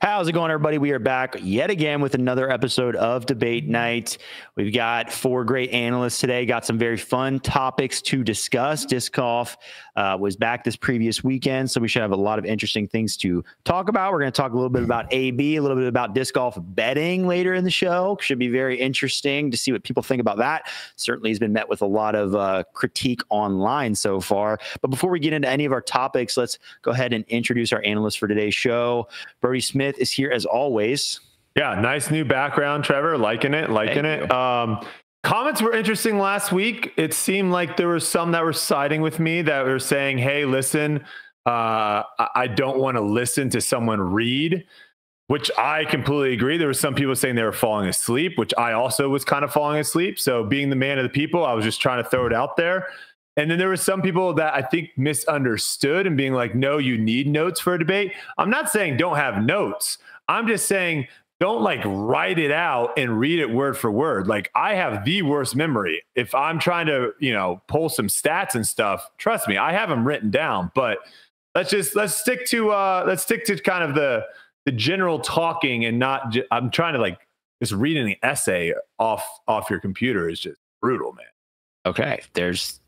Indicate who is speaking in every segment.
Speaker 1: How's it going, everybody? We are back yet again with another episode of Debate Night. We've got four great analysts today, got some very fun topics to discuss. Disc golf uh, was back this previous weekend, so we should have a lot of interesting things to talk about. We're going to talk a little bit about AB, a little bit about disc golf betting later in the show. Should be very interesting to see what people think about that. Certainly has been met with a lot of uh, critique online so far. But before we get into any of our topics, let's go ahead and introduce our analysts for today's show. Brodie Smith is here as always.
Speaker 2: Yeah, nice new background, Trevor. Liking it, liking Thank it. Um, comments were interesting last week. It seemed like there were some that were siding with me that were saying, "Hey, listen, uh, I don't want to listen to someone read." Which I completely agree. There were some people saying they were falling asleep, which I also was kind of falling asleep. So, being the man of the people, I was just trying to throw it out there. And then there were some people that I think misunderstood and being like, no, you need notes for a debate. I'm not saying don't have notes. I'm just saying don't like write it out and read it word for word. Like I have the worst memory. If I'm trying to, you know, pull some stats and stuff, trust me, I have them written down, but let's just let's stick to uh let's stick to kind of the the general talking and not ju- I'm trying to like just reading an essay off off your computer is just brutal, man.
Speaker 1: Okay, there's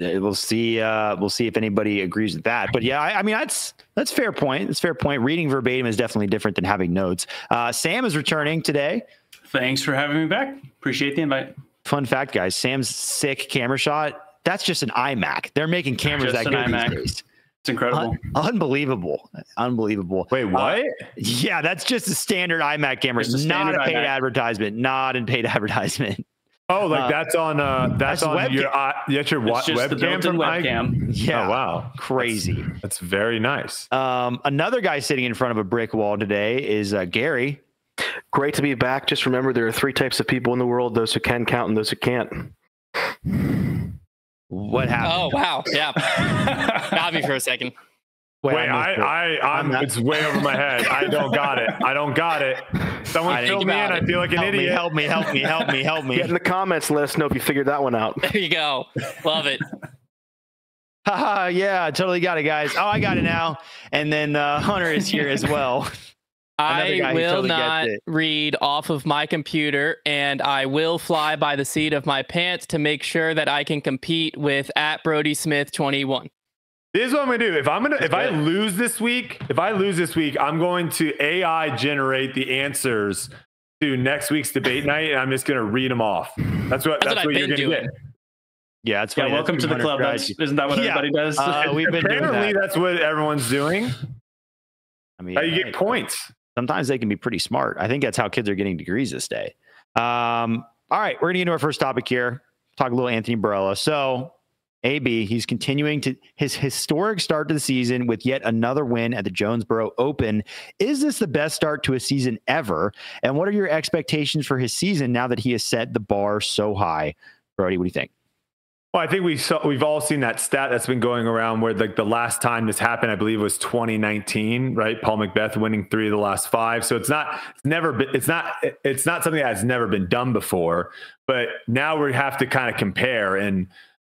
Speaker 1: we'll see uh we'll see if anybody agrees with that but yeah I, I, mean that's that's fair point that's fair point reading verbatim is definitely different than having notes uh sam is returning today
Speaker 3: thanks for having me back appreciate the invite
Speaker 1: fun fact guys sam's sick camera shot that's just an imac they're making cameras just that good iMac. these days
Speaker 3: it's incredible. Un-
Speaker 1: unbelievable. Unbelievable.
Speaker 2: Wait, uh, what? Uh,
Speaker 1: yeah, that's just a standard iMac camera. It's not a paid iMac. advertisement. Not a paid advertisement.
Speaker 2: Oh, like uh, that's on uh that's, that's on webcam. your uh, that's your wa- webcam from
Speaker 3: webcam.
Speaker 1: Yeah.
Speaker 2: Oh, wow.
Speaker 1: Crazy.
Speaker 2: That's, that's, very nice.
Speaker 1: Um another guy sitting in front of a brick wall today is uh, Gary.
Speaker 4: Great to be back. Just remember there are three types of people in the world, those who can count and those who can't.
Speaker 1: What happened?
Speaker 5: Oh wow. Yeah. Got me for a second.
Speaker 2: Wait, Wait I, I, I'm, I'm it's way over my head. I don't got it. I don't got it. Someone fill me in. It. I feel like an
Speaker 1: help
Speaker 2: idiot.
Speaker 1: Me, help me, help me, help me, help me.
Speaker 4: Get in the comments. Let us know if you figured that one out.
Speaker 5: There you go. Love it.
Speaker 1: Haha, yeah, totally got it, guys. Oh, I got it now. And then uh, Hunter is here as well.
Speaker 5: I will totally not read off of my computer, and I will fly by the seat of my pants to make sure that I can compete with at Brodie Smith 21.
Speaker 2: This is what I'm gonna do. If I'm gonna, That's if good. I lose this week, if I lose this week, I'm going to AI generate the answers to next week's debate night, and I'm just gonna read them off. That's what. That's, that's what, what you're gonna doing. get.
Speaker 1: Yeah, it's funny.
Speaker 3: Yeah, welcome to the club. That's, isn't that what yeah. everybody does?
Speaker 1: Uh, we've been
Speaker 2: Apparently,
Speaker 1: that.
Speaker 2: that's what everyone's doing.
Speaker 1: I mean,
Speaker 2: how you get points.
Speaker 1: Sometimes they can be pretty smart. I think that's how kids are getting degrees this day. Um, all right, we're gonna get into our first topic here. Talk a little Anthony Barela. So AB, he's continuing to his historic start to the season with yet another win at the Jonesboro Open. Is this the best start to a season ever? And what are your expectations for his season now that he has set the bar so high? Brodie, what do you think?
Speaker 2: Well, I think we saw we've all seen that stat that's been going around where like the last time this happened, I believe was 2019, right? Paul McBeth winning three of the last five. So it's not it's never been it's not it's not something that's never been done before. But now we have to kind of compare and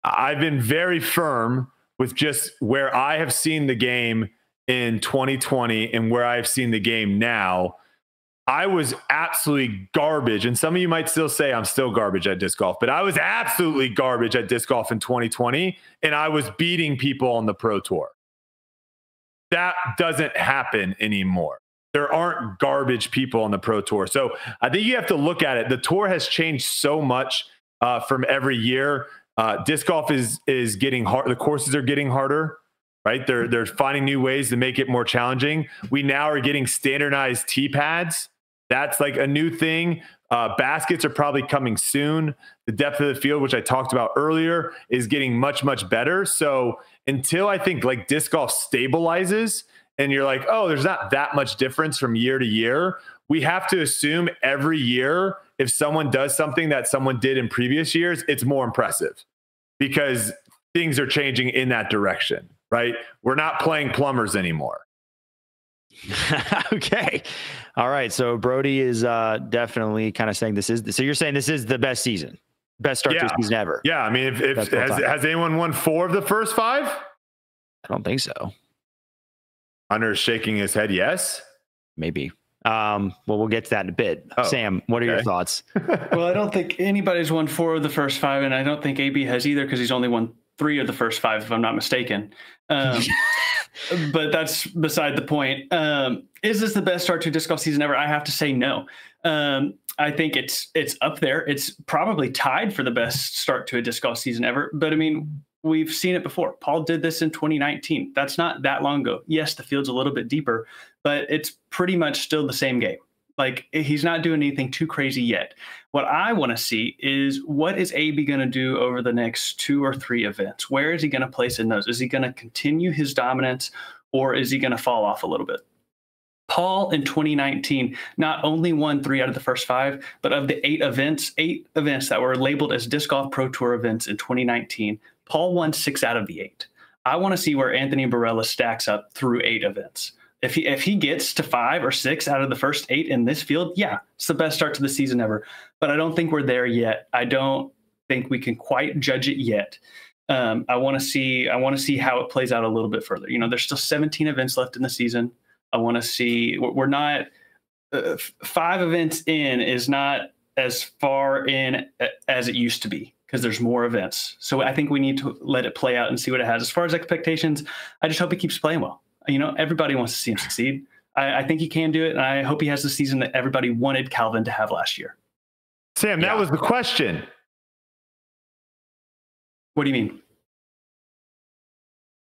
Speaker 2: I've been very firm with just where I have seen the game in 2020 and where I've seen the game now. I was absolutely garbage. And some of you might still say I'm still garbage at disc golf, but I was absolutely garbage at disc golf in 2020. And I was beating people on the pro tour. That doesn't happen anymore. There aren't garbage people on the pro tour. So I think you have to look at it. The tour has changed so much uh, from every year uh, disc golf is is getting hard. The courses are getting harder, right? They're they're finding new ways to make it more challenging. We now are getting standardized tee pads. That's like a new thing. Uh, baskets are probably coming soon. The depth of the field, which I talked about earlier, is getting much much better. So until I think like disc golf stabilizes and you're like, oh, there's not that much difference from year to year. We have to assume every year if someone does something that someone did in previous years, it's more impressive because things are changing in that direction, right? We're not playing plumbers anymore.
Speaker 1: okay. All right. So Brodie is uh, definitely kind of saying this is so you're saying this is the best season, best start yeah. to season ever.
Speaker 2: Yeah. I mean, if, if has, has anyone won four of the first five?
Speaker 1: I don't think so.
Speaker 2: Hunter shaking his head. Yes.
Speaker 1: maybe. Um, well, we'll get to that in a bit. Oh, Sam, what are okay. your thoughts?
Speaker 3: well, I don't think anybody's won four of the first five, and I don't think AB has either because he's only won three of the first five, if I'm not mistaken. Um, but that's beside the point. Um, is this the best start to disc golf season ever? I have to say no. Um, I think it's it's up there. It's probably tied for the best start to a disc golf season ever. But I mean, we've seen it before. Paul did this in 2019. That's not that long ago. Yes, the field's a little bit deeper, but it's pretty much still the same game. Like he's not doing anything too crazy yet. What I want to see is what is AB going to do over the next two or three events? Where is he going to place in those? Is he going to continue his dominance or is he going to fall off a little bit? Paul in 2019 not only won three out of the first five, but of the eight events, eight events that were labeled as Disc Golf Pro Tour events in 2019, Paul won six out of the eight. I want to see where Anthony Barela stacks up through eight events. If he if he gets to five or six out of the first eight in this field, yeah, it's the best start to the season ever. But I don't think we're there yet. I don't think we can quite judge it yet. Um, I want to see I want to see how it plays out a little bit further. You know, there's still 17 events left in the season. I want to see we're not uh, five events in is not as far in as it used to be because there's more events. So I think we need to let it play out and see what it has. As far as expectations, I just hope he keeps playing well. You know, everybody wants to see him succeed. I, I think he can do it, and I hope he has the season that everybody wanted Calvin to have last year.
Speaker 2: Sam, that was the question.
Speaker 3: What do you mean?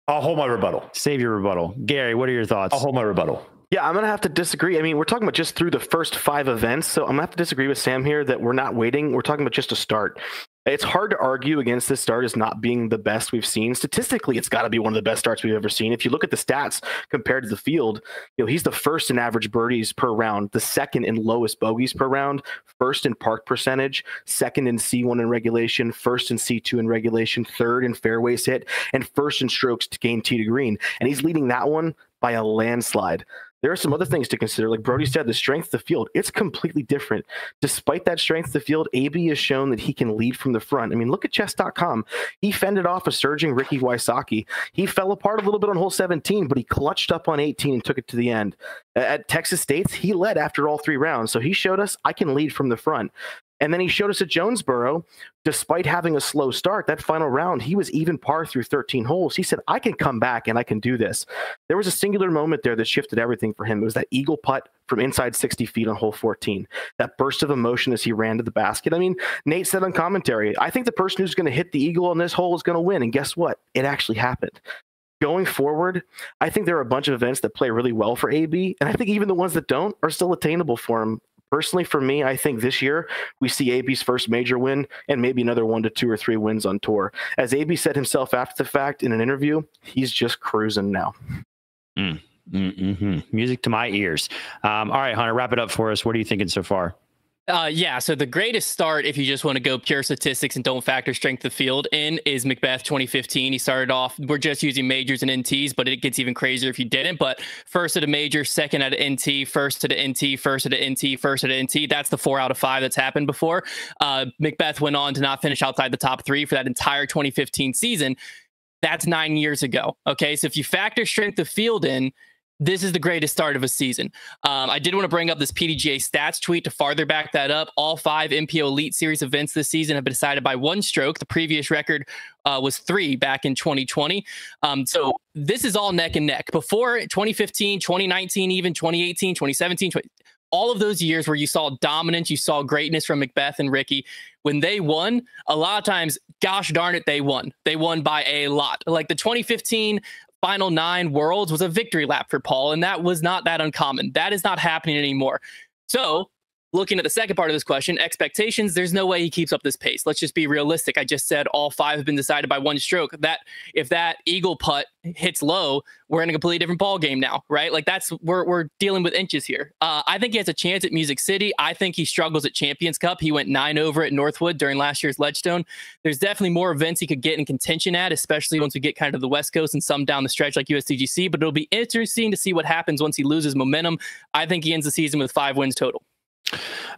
Speaker 2: I'll hold my rebuttal.
Speaker 1: Save your rebuttal. Gary, what are your thoughts?
Speaker 2: I'll hold my rebuttal.
Speaker 4: Yeah, I'm going to have to disagree. I mean, we're talking about just through the first five events. So I'm going to have to disagree with Sam here that we're not waiting. We're talking about just a start. It's hard to argue against this start as not being the best we've seen. Statistically, it's got to be one of the best starts we've ever seen. If you look at the stats compared to the field, you know, he's the first in average birdies per round, the second in lowest bogeys per round, first in park percentage, second in C1 in regulation, first in C2 in regulation, third in fairways hit, and first in strokes to gain tee to green. And he's leading that one by a landslide there are some other things to consider. Like Brodie said, the strength of the field, it's completely different. Despite that strength of the field, AB has shown that he can lead from the front. I mean, look at chess.com. He fended off a surging Ricky Wysocki. He fell apart a little bit on hole 17, but he clutched up on 18 and took it to the end. At Texas States, he led after all three rounds. So he showed us I can lead from the front. And then he showed us at Jonesboro, despite having a slow start, that final round, he was even par through 13 holes. He said, I can come back and I can do this. There was a singular moment there that shifted everything for him. It was that eagle putt from inside 60 feet on hole 14, that burst of emotion as he ran to the basket. I mean, Nate said on commentary, I think the person who's going to hit the eagle on this hole is going to win. And guess what? It actually happened going forward, I think there are a bunch of events that play really well for AB, and I think even the ones that don't are still attainable for him personally, for me, I think this year we see AB's first major win and maybe another one to two or three wins on tour. As AB said himself after the fact in an interview, he's just cruising now.
Speaker 1: Mm, mm-hmm. Music to my ears. Um, all right, Hunter, wrap it up for us. What are you thinking so far?
Speaker 5: Uh, yeah, so the greatest start, if you just want to go pure statistics and don't factor strength of field in, is McBeth 2015. He started off, we're just using majors and NTs, but it gets even crazier if you didn't. But first at a major, second at an NT, first at an NT, first at an NT, first at an NT. That's the four out of five that's happened before. Uh, McBeth went on to not finish outside the top three for that entire 2015 season. That's nine years ago. Okay, so if you factor strength of field in, this is the greatest start of a season. Um, I did want to bring up this PDGA stats tweet to farther back that up. All five MPO Elite Series events this season have been decided by one stroke. The previous record uh, was three back in 2020. Um, so this is all neck and neck. Before 2015, 2019, even 2018, 2017, 20, all of those years where you saw dominance, you saw greatness from McBeth and Ricky, when they won, a lot of times, gosh darn it, they won. They won by a lot. Like the 2015 final nine worlds was a victory lap for Paul, and that was not that uncommon. That is not happening anymore. So looking at the second part of this question, expectations, there's no way he keeps up this pace. Let's just be realistic. I just said all five have been decided by one stroke. That if that eagle putt hits low, we're in a completely different ball game now, right? Like that's we're we're dealing with inches here. Uh, I think he has a chance at Music City. I think he struggles at Champions Cup. He went nine over at Northwood during last year's Ledgestone. There's definitely more events he could get in contention at, especially once we get kind of the West Coast and some down the stretch like USDGC. But it'll be interesting to see what happens once he loses momentum. I think he ends the season with five wins total.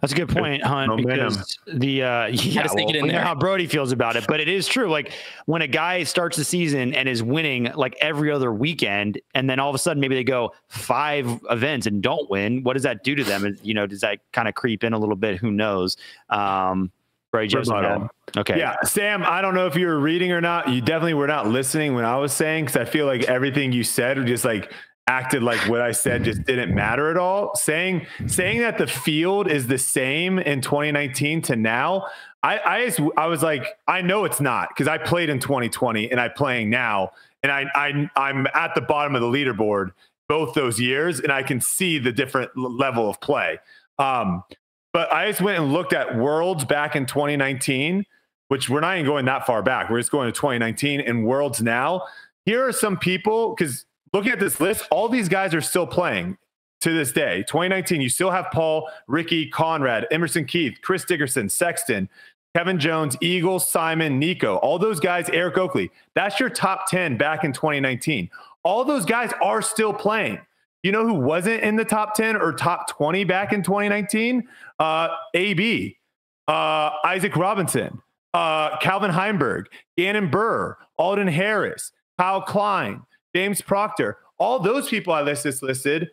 Speaker 1: That's a good point, Hunt.
Speaker 2: Momentum.
Speaker 1: Because the uh, yeah,
Speaker 5: to sneak
Speaker 1: well,
Speaker 5: it in
Speaker 1: we know
Speaker 5: there.
Speaker 1: how Brodie feels about it, but it is true. Like when a guy starts the season and is winning like every other weekend, and then all of a sudden maybe they go five events and don't win. What does that do to them? And, You know, does that kind of creep in a little bit? Who knows? Um, Brodie Joseph. Okay.
Speaker 2: Yeah, Sam, I don't know if you were reading or not. You definitely were not listening when I was saying because I feel like everything you said just like acted like what I said just didn't matter at all. Saying saying that the field is the same in 2019 to now, I I, just, I was like, I know it's not because I played in 2020 and I'm playing now, and I I I'm at the bottom of the leaderboard both those years, and I can see the different level of play. Um, but I just went and looked at Worlds back in 2019 which we're not even going that far back. We're just going to 2019 and Worlds now. Here are some people because looking at this list, all these guys are still playing to this day. 2019, you still have Paul, Ricky, Conrad, Emerson Keith, Chris Dickerson, Sexton, Kevin Jones, Eagles, Simon, Nico, all those guys, Eric Oakley. That's your top 10 back in 2019. All those guys are still playing. You know who wasn't in the top 10 or top 20 back in 2019? Uh, AB, uh, Isaac Robinson, uh, Calvin Heimburg, Gannon Buhr, Alden Harris, Kyle Klein, James Proctor. All those people I list listed listed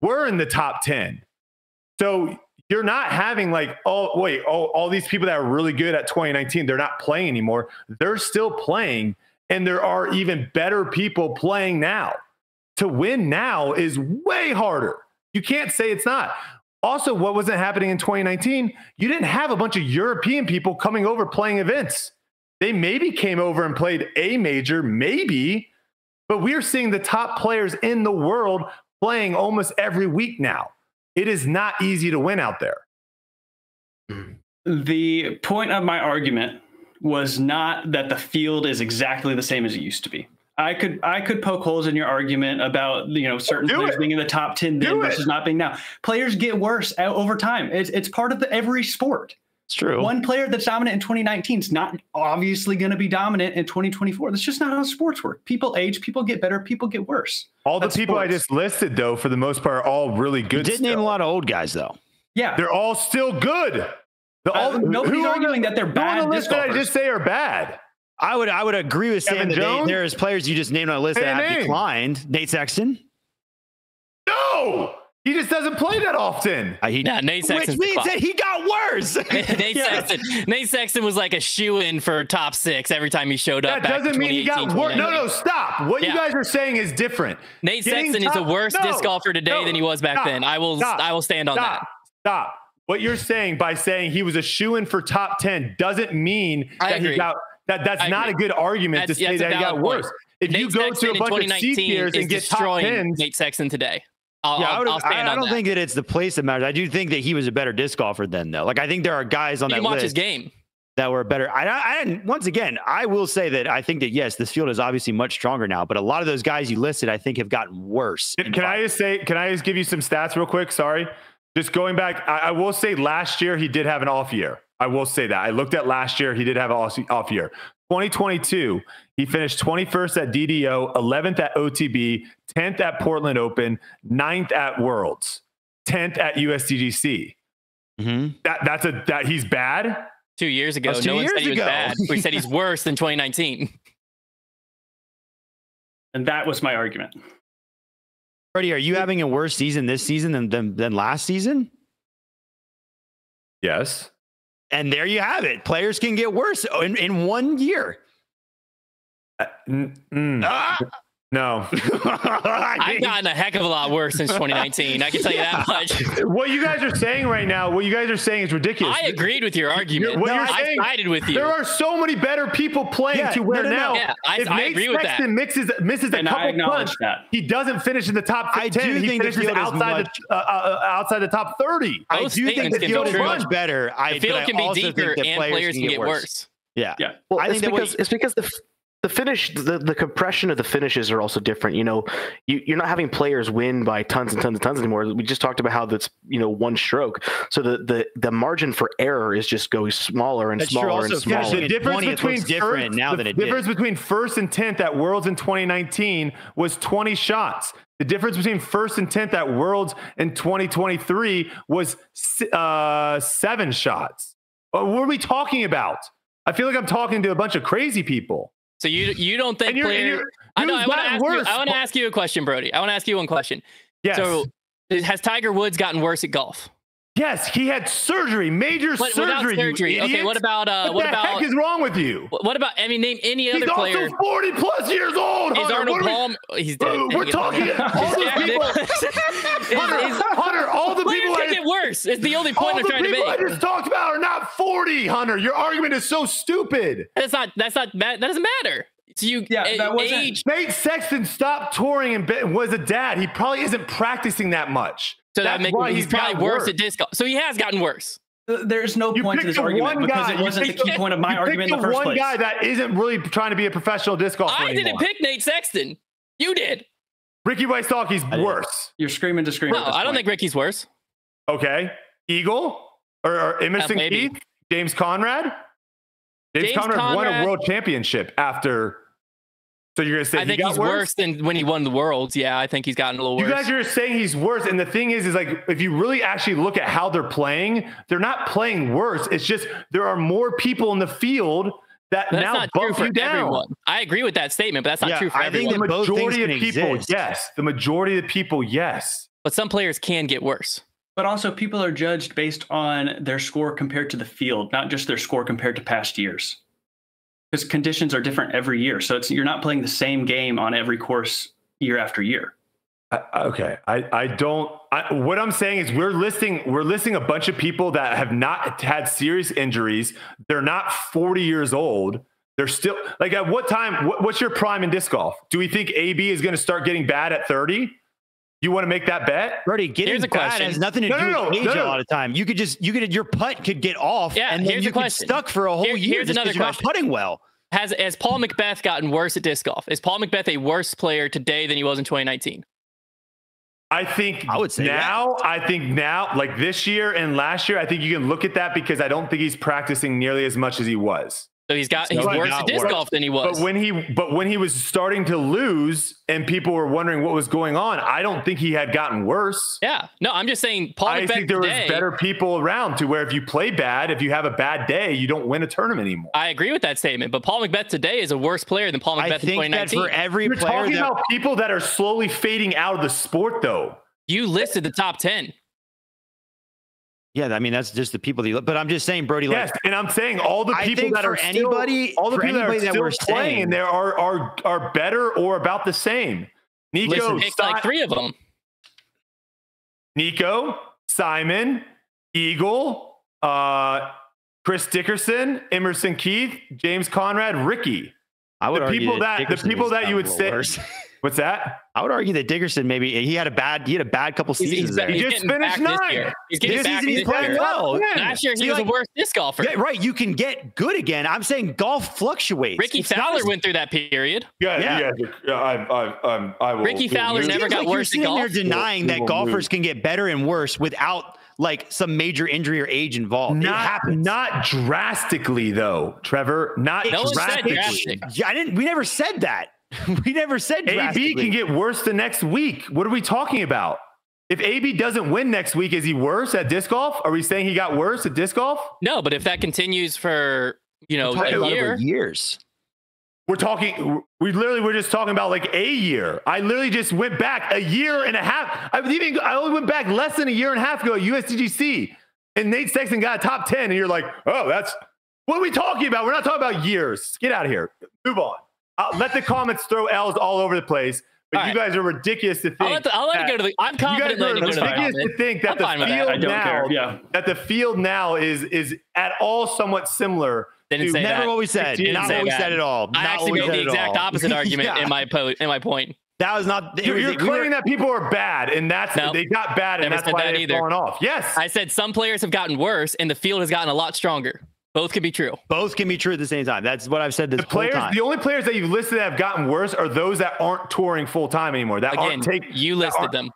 Speaker 2: were in the top 10. So you're not having like, oh, wait, oh, all these people that are really good at 2019, they're not playing anymore. They're still playing, and there are even better people playing now. To win now is way harder. You can't say it's not. Also, what wasn't happening in 2019? You didn't have a bunch of European people coming over playing events. They maybe came over and played a major, maybe, but we're seeing the top players in the world playing almost every week now. It is not easy to win out there.
Speaker 3: The point of my argument was not that the field is exactly the same as it used to be. I could I could poke holes in your argument about you know certain
Speaker 2: Do
Speaker 3: players
Speaker 2: it.
Speaker 3: being in the top ten
Speaker 2: Do
Speaker 3: then
Speaker 2: it.
Speaker 3: versus not being now. Players get worse over time. It's it's part of the, every sport.
Speaker 1: It's true.
Speaker 3: One player that's dominant in 2019 is not obviously going to be dominant in 2024. That's just not how sports work. People age, people get better, people get worse.
Speaker 2: All the
Speaker 3: That's
Speaker 2: people I just listed, though, for the most part, are all really
Speaker 1: You
Speaker 2: good.
Speaker 1: did name a lot of old guys though.
Speaker 3: Yeah,
Speaker 2: They're all still good. The,
Speaker 3: Uh,
Speaker 2: all,
Speaker 3: nobody's
Speaker 2: who on
Speaker 3: arguing
Speaker 2: the,
Speaker 3: that they're
Speaker 2: who on
Speaker 3: bad
Speaker 2: the list that I just say are bad.
Speaker 1: I would I would agree with Sam
Speaker 2: Kevin
Speaker 1: that they,
Speaker 2: Jones?
Speaker 1: there's players you just named on a list
Speaker 2: Say
Speaker 1: that have
Speaker 2: name.
Speaker 1: declined. Nate Sexton.
Speaker 2: No, he just doesn't play that often.
Speaker 1: Uh, he,
Speaker 5: Yeah, Nate
Speaker 1: which means that he got worse.
Speaker 5: Nate Sexton. Nate Sexton was like a shoe in for top six every time he showed up.
Speaker 2: That
Speaker 5: back
Speaker 2: doesn't mean he got worse. No, no, stop. What you guys are saying is different.
Speaker 5: Nate
Speaker 2: Getting
Speaker 5: Sexton is a worse
Speaker 2: no,
Speaker 5: disc golfer today
Speaker 2: no,
Speaker 5: than he was back
Speaker 2: stop,
Speaker 5: then. I will
Speaker 2: stop,
Speaker 5: I will stand on
Speaker 2: stop, Stop. What you're saying by saying he was a shoe in for top 10 doesn't mean
Speaker 5: I
Speaker 2: that he got that that's
Speaker 5: I
Speaker 2: not
Speaker 5: agree.
Speaker 2: a good argument
Speaker 5: That's-
Speaker 2: to say that he got
Speaker 5: point.
Speaker 2: worse. If
Speaker 5: that.
Speaker 2: you go
Speaker 5: Sexton
Speaker 2: to a bunch of C tiers and get top
Speaker 5: destroying
Speaker 2: 10s,
Speaker 5: Nate Sexton today. I'll,
Speaker 1: Yeah, I,
Speaker 5: I'll,
Speaker 1: would,
Speaker 5: I'll stand
Speaker 1: I, I don't
Speaker 5: that.
Speaker 1: think that it's the place that matters. I do think that he was a better disc golfer then, though. Like I think there are guys on
Speaker 5: you
Speaker 1: that
Speaker 5: can watch
Speaker 1: list
Speaker 5: his game.
Speaker 1: that were better. I, I, and once again, I will say that I think that yes, this field is obviously much stronger now. But a lot of those guys you listed, I think, have gotten worse.
Speaker 2: Can, can. I just say, can I just give you some stats real quick? Sorry. Just going back, I, I will say last year he did have an off year. I will say that. I looked at last year, he did have an off, off year. 2022, he finished 21st at DDO, 11th at OTB, 10th at Portland Open, 9th at Worlds, 10th at USDGC.
Speaker 1: Mhm.
Speaker 2: That that's a that he's bad.
Speaker 5: Two years ago,
Speaker 1: two
Speaker 5: no one said
Speaker 1: years
Speaker 5: he was bad. We said he's worse than 2019.
Speaker 3: and that was my argument.
Speaker 1: Brodie, are you having a worse season this season than than, than last season?
Speaker 2: Yes.
Speaker 1: And there you have it. Players can get worse in, in one year.
Speaker 2: Uh, mm,
Speaker 1: Ah!
Speaker 2: No.
Speaker 5: I've gotten a heck of a lot worse since 2019. I can tell you that much.
Speaker 2: what you guys are saying right now, what you guys are saying is ridiculous.
Speaker 5: I agreed with your argument.
Speaker 2: what you're
Speaker 5: I
Speaker 2: saying-
Speaker 5: sided with you.
Speaker 2: There are so many better people playing
Speaker 1: Yeah,
Speaker 2: to where
Speaker 1: no, no, no.
Speaker 2: now.
Speaker 5: Yeah, I-
Speaker 2: if
Speaker 5: I
Speaker 2: Nate
Speaker 5: agree with that.
Speaker 2: Sexton mixes misses a
Speaker 3: And I
Speaker 2: couple
Speaker 3: acknowledge
Speaker 2: punts, he doesn't finish in the top
Speaker 1: I
Speaker 2: 10.
Speaker 1: do
Speaker 2: he
Speaker 1: think the
Speaker 2: finishes
Speaker 1: field is
Speaker 2: outside
Speaker 1: much-
Speaker 2: the uh, uh, outside the top 30.
Speaker 1: I do think the field is
Speaker 5: true.
Speaker 1: much better. I,
Speaker 5: the field
Speaker 1: I
Speaker 5: can be deeper
Speaker 1: think
Speaker 5: and players can get worse.
Speaker 1: Yeah.
Speaker 3: Yeah.
Speaker 4: Well,
Speaker 1: I
Speaker 4: it's
Speaker 1: think that
Speaker 4: because it's because the f- the finish the, the compression of the finishes are also different. You know, you, you're not having players win by tons and tons and tons anymore. We just talked about how that's you know one stroke. So the the, the margin for error is just going smaller and
Speaker 1: That's true.
Speaker 4: smaller and
Speaker 1: Also,
Speaker 2: Yeah,
Speaker 4: smaller.
Speaker 2: the difference
Speaker 1: 20,
Speaker 2: between
Speaker 1: different
Speaker 2: first,
Speaker 1: now
Speaker 2: the
Speaker 1: than it did.
Speaker 2: difference between first and tenth at Worlds in 2019 was 20 shots. The difference between first and 10th at Worlds in 2023 was uh, seven shots. What are we talking about? I feel like I'm talking to a bunch of crazy people.
Speaker 5: So you you don't think player? I know. I want to ask you. I want to ask you a question, Brodie. I want to ask you one question.
Speaker 2: Yes.
Speaker 5: So has Tiger Woods gotten worse at golf?
Speaker 2: Yes, he had surgery, major
Speaker 5: what,
Speaker 2: surgery.
Speaker 5: surgery. Okay, what about uh,
Speaker 2: what,
Speaker 5: what
Speaker 2: the
Speaker 5: about?
Speaker 2: heck is wrong with you?
Speaker 5: What about? I mean, name any other
Speaker 2: he's
Speaker 5: player.
Speaker 2: He's also forty plus years old.
Speaker 5: Is
Speaker 2: Hunter.
Speaker 5: Arnold Palmer? He's dead.
Speaker 2: We're talking all those people. Hunter,
Speaker 5: is,
Speaker 2: Hunter, all the people.
Speaker 5: Players get worse. It's the only point
Speaker 2: all
Speaker 5: I'm trying
Speaker 2: the
Speaker 5: to
Speaker 2: people. I just talked about are not forty. Hunter, your argument is so stupid.
Speaker 5: That's not. That's not. That doesn't matter. So you
Speaker 3: yeah, that wasn't,
Speaker 5: age.
Speaker 2: Nate Sexton stopped touring and was a dad. He probably isn't practicing that much.
Speaker 5: So that make, he's, he's probably worse at disc golf. So he has gotten worse.
Speaker 3: There's no
Speaker 2: you
Speaker 3: point to this argument because it wasn't the key point of my argument in the first
Speaker 2: one
Speaker 3: place.
Speaker 2: guy that isn't really trying to be a professional disc golfer.
Speaker 5: I
Speaker 2: anymore.
Speaker 5: didn't pick Nate Sexton. You did.
Speaker 2: Ricky Wysocki's worse.
Speaker 3: You're screaming to scream.
Speaker 5: No, I don't
Speaker 3: point.
Speaker 5: think Ricky's worse.
Speaker 2: Okay, Eagle or, or Emerson
Speaker 5: uh,
Speaker 2: Keith, James Conrad. James, James Conrad, Conrad, won a world championship after. So you're gonna say
Speaker 5: I think
Speaker 2: he
Speaker 5: he's
Speaker 2: worse?
Speaker 5: worse than when he won the worlds. Yeah, I think he's gotten a little worse.
Speaker 2: You guys are saying he's worse, and the thing is, is like if you really actually look at how they're playing, they're not playing worse. It's just there are more people in the field that
Speaker 5: that's
Speaker 2: now
Speaker 5: not
Speaker 2: bump
Speaker 5: true for
Speaker 2: you down.
Speaker 5: everyone. I agree with that statement, but that's not
Speaker 1: yeah,
Speaker 5: true for
Speaker 1: I
Speaker 5: everyone.
Speaker 1: think
Speaker 2: the majority of people,
Speaker 1: exist.
Speaker 2: yes, the majority of the people, yes.
Speaker 5: but some players can get worse.
Speaker 3: But also, people are judged based on their score compared to the field, not just their score compared to past years. Because conditions are different every year, so it's you're not playing the same game on every course year after year.
Speaker 2: I, okay, I I don't. I, what I'm saying is we're listing we're listing a bunch of people that have not had serious injuries. They're not 40 years old. They're still like at what time? What, what's your prime in disc golf? Do we think AB is going to start getting bad at 30? You want to make that bet?
Speaker 1: Brodie, getting
Speaker 5: Here's a
Speaker 1: bad
Speaker 5: question.
Speaker 1: has nothing to
Speaker 2: No,
Speaker 1: do
Speaker 2: no,
Speaker 1: with
Speaker 2: no,
Speaker 1: age
Speaker 2: no, no.
Speaker 1: a lot of time. You could just you could your putt could get off
Speaker 5: Yeah,
Speaker 1: and then
Speaker 5: here's
Speaker 1: you
Speaker 5: a
Speaker 1: get stuck for a whole
Speaker 5: Here-
Speaker 1: year
Speaker 5: here's
Speaker 1: just
Speaker 5: another
Speaker 1: because you're not putting well.
Speaker 5: Has has Paul McBeth gotten worse at disc golf? Is Paul McBeth a worse player today than he was in 2019?
Speaker 2: I think
Speaker 1: I would say
Speaker 2: now, I think now, like this year and last year, I think you can look at that because I don't think he's practicing nearly as much as he was.
Speaker 5: So he's got he's
Speaker 1: he
Speaker 5: worse at disc
Speaker 1: worse.
Speaker 5: golf than he was.
Speaker 2: But when he but when he was starting to lose and people were wondering what was going on, I don't think he had gotten worse.
Speaker 5: yeah, no, I'm just saying Paul
Speaker 2: I
Speaker 5: McBeth
Speaker 2: think there
Speaker 5: today.
Speaker 2: was better people around to where if you play bad, if you have a bad day, you don't win a tournament anymore.
Speaker 5: I agree with that statement, but Paul McBeth today is a worse player than Paul McBeth
Speaker 1: I
Speaker 5: in
Speaker 1: think that for every
Speaker 2: You're
Speaker 1: player
Speaker 2: talking
Speaker 1: that
Speaker 2: about people that are slowly fading out of the sport, though.
Speaker 5: you listed the top 10.
Speaker 1: Yeah, I mean that's just the people that you, but I'm just saying, Brodie, like
Speaker 2: Yes, and I'm saying all the people that
Speaker 1: for
Speaker 2: are still-
Speaker 1: anybody-
Speaker 2: all the people that are
Speaker 1: anybody that
Speaker 2: still
Speaker 1: we're
Speaker 2: playing,
Speaker 1: saying-
Speaker 2: there are are are better or about the same. Nico,
Speaker 5: Listen, pick like three of them.
Speaker 2: Nico, Simon, Eagle, uh, Chris Dickerson, Emerson Keith, James Conrad, Ricky.
Speaker 1: I would
Speaker 2: the
Speaker 1: argue
Speaker 2: people that- the people that you would say-
Speaker 1: worse.
Speaker 2: What's that?
Speaker 1: I would argue that Dickerson maybe he had a bad he had a bad couple
Speaker 5: He's,
Speaker 1: seasons
Speaker 5: he's,
Speaker 1: there.
Speaker 5: he's
Speaker 2: just finished
Speaker 5: back this
Speaker 2: nine.
Speaker 5: year. He's getting
Speaker 1: This
Speaker 5: back
Speaker 1: season he's
Speaker 5: this
Speaker 1: playing
Speaker 5: year.
Speaker 1: well.
Speaker 5: Last year he
Speaker 1: See,
Speaker 5: was
Speaker 1: like-
Speaker 5: a worse disc golfer.
Speaker 1: Yeah, right. You can get good again. I'm saying golf fluctuates.
Speaker 5: Ricky
Speaker 1: It's
Speaker 5: Fowler went through that period.
Speaker 2: Yeah,
Speaker 1: Yeah.
Speaker 2: yeah. I, I, I'm, I will.
Speaker 5: Ricky Fowler never
Speaker 1: seems
Speaker 5: got
Speaker 1: like
Speaker 5: worse
Speaker 1: You're
Speaker 5: at
Speaker 1: sitting
Speaker 5: golf.
Speaker 1: there denying
Speaker 2: We
Speaker 1: that
Speaker 2: will
Speaker 1: golfers
Speaker 2: move.
Speaker 1: can get better and worse without like some major injury or age involved. it
Speaker 2: Not,
Speaker 1: happens.
Speaker 2: not drastically though, Trevor. Not
Speaker 5: No
Speaker 2: drastically.
Speaker 5: drastic.
Speaker 1: Yeah, I didn't. We never said that. we never said
Speaker 2: AB can get worse the next week. What are we talking about? If AB doesn't win next week, is he worse at disc golf? Are we saying he got worse at disc golf?
Speaker 5: No, but if that continues for you know a year,
Speaker 1: years.
Speaker 2: We're talking. We literally were just talking about like a year. I literally just went back a year and a half. I was even. I only went back less than a year and a half ago at USDGC, and Nate Sexton got a top ten, and you're like, oh, that's what are we talking about? We're not talking about years. Get out of here. Move on. I'll let the comments throw L's all over the place. But
Speaker 5: All
Speaker 2: you
Speaker 5: right.
Speaker 2: guys are ridiculous to think.
Speaker 5: I'll let, the, I'll let it go to the. I'm
Speaker 2: you guys are
Speaker 5: letting it go to
Speaker 2: ridiculous to think that
Speaker 5: I'm
Speaker 2: the
Speaker 5: fine with that.
Speaker 2: field now.
Speaker 3: Yeah.
Speaker 2: that the field now is is at all somewhat similar.
Speaker 5: Didn't
Speaker 2: to-
Speaker 5: say
Speaker 1: Never
Speaker 5: that.
Speaker 1: what we said.
Speaker 5: Didn't
Speaker 1: Not
Speaker 5: say
Speaker 1: what we said at all.
Speaker 5: I
Speaker 1: Not
Speaker 5: actually made the exact
Speaker 1: all.
Speaker 5: opposite argument
Speaker 1: Yeah.
Speaker 5: in my po- in my point.
Speaker 1: That was not. it
Speaker 2: You're,
Speaker 1: was-
Speaker 2: you're
Speaker 1: we were-
Speaker 2: claiming that people are bad, and that's
Speaker 5: No.
Speaker 2: they got bad, and
Speaker 5: Never
Speaker 2: that's why
Speaker 5: that
Speaker 2: they've
Speaker 5: either.
Speaker 2: fallen off. Yes,
Speaker 5: I said some players have gotten worse, and the field has gotten a lot stronger. Both can be true.
Speaker 1: both can be true at the same time. That's what I've said this
Speaker 2: the
Speaker 1: whole
Speaker 2: players,
Speaker 1: time.
Speaker 2: the only players that you've listed that have gotten worse are those that aren't touring full time anymore. That
Speaker 5: Again,
Speaker 2: aren't take.
Speaker 5: you
Speaker 2: that
Speaker 5: listed
Speaker 2: aren't-
Speaker 5: them.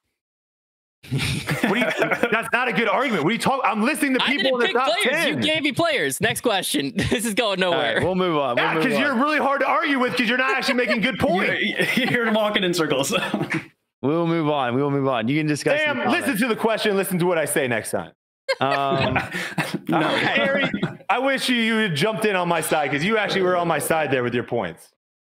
Speaker 2: What you, that's not a good argument. What are you talking? I'm listing the
Speaker 5: I
Speaker 2: people
Speaker 5: didn't
Speaker 2: in the
Speaker 5: pick
Speaker 2: top
Speaker 5: players.
Speaker 2: ten.
Speaker 5: You gave me players. Next question. This is going nowhere.
Speaker 1: right, we'll move on. We'll
Speaker 2: yeah, because you're really hard to argue with because you're not actually making good points.
Speaker 3: You're, you're walking in circles.
Speaker 1: We'll move on. We will move on. You can discuss.
Speaker 2: Sam, listen to the question. Listen to what I say next time.
Speaker 1: Um,
Speaker 3: no.
Speaker 2: Harry, I wish you, you had jumped in on my side because you actually were on my side there with your points.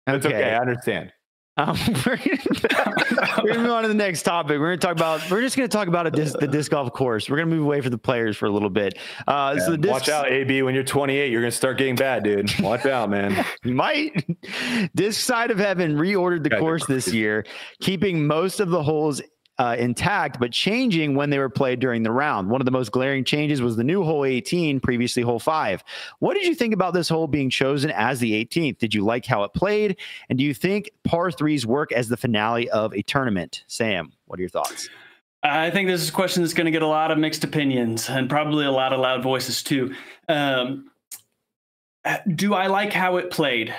Speaker 2: That's okay. I understand.
Speaker 1: Um, we're, gonna, move on to the next topic. We're gonna talk about. We're just gonna talk about disc, the disc golf course. We're gonna move away from the players for a little bit.
Speaker 2: Uh, so disc, watch out, AB. When you're 28, you're gonna start getting bad, dude. Watch out, man.
Speaker 1: you might. Disc Side of Heaven reordered the course this year, keeping most of the holes uh, intact, but changing when they were played during the round. One of the most glaring changes was the new hole 18, previously hole five. What did you think about this hole being chosen as the 18th? Did you like how it played? And do you think par threes work as the finale of a tournament? Sam, what are your thoughts?
Speaker 3: I think this is a question that's going to get a lot of mixed opinions and probably a lot of loud voices too. Um, do I like how it played?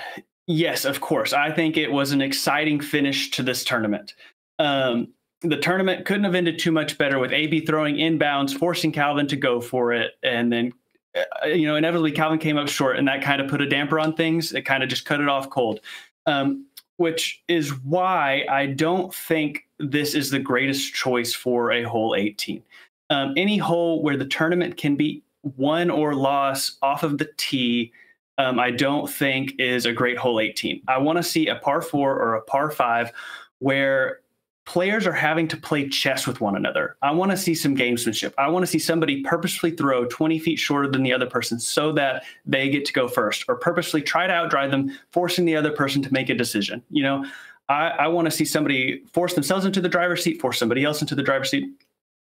Speaker 3: Yes, of course. I think it was an exciting finish to this tournament. Um, the tournament couldn't have ended too much better with AB throwing inbounds, forcing Calvin to go for it, and then uh, you know inevitably Calvin came up short, and that kind of put a damper on things. It kind of just cut it off cold, um, which is why I don't think this is the greatest choice for a hole 18. Um, any hole where the tournament can be won or lost off of the tee. Um, I don't think is a great hole 18. I want to see a par four or a par five where players are having to play chess with one another. I want to see some gamesmanship. I want to see somebody purposefully throw 20 feet shorter than the other person so that they get to go first, or purposely try to outdrive them, forcing the other person to make a decision. You know, I, I want to see somebody force themselves into the driver's seat, force somebody else into the driver's seat.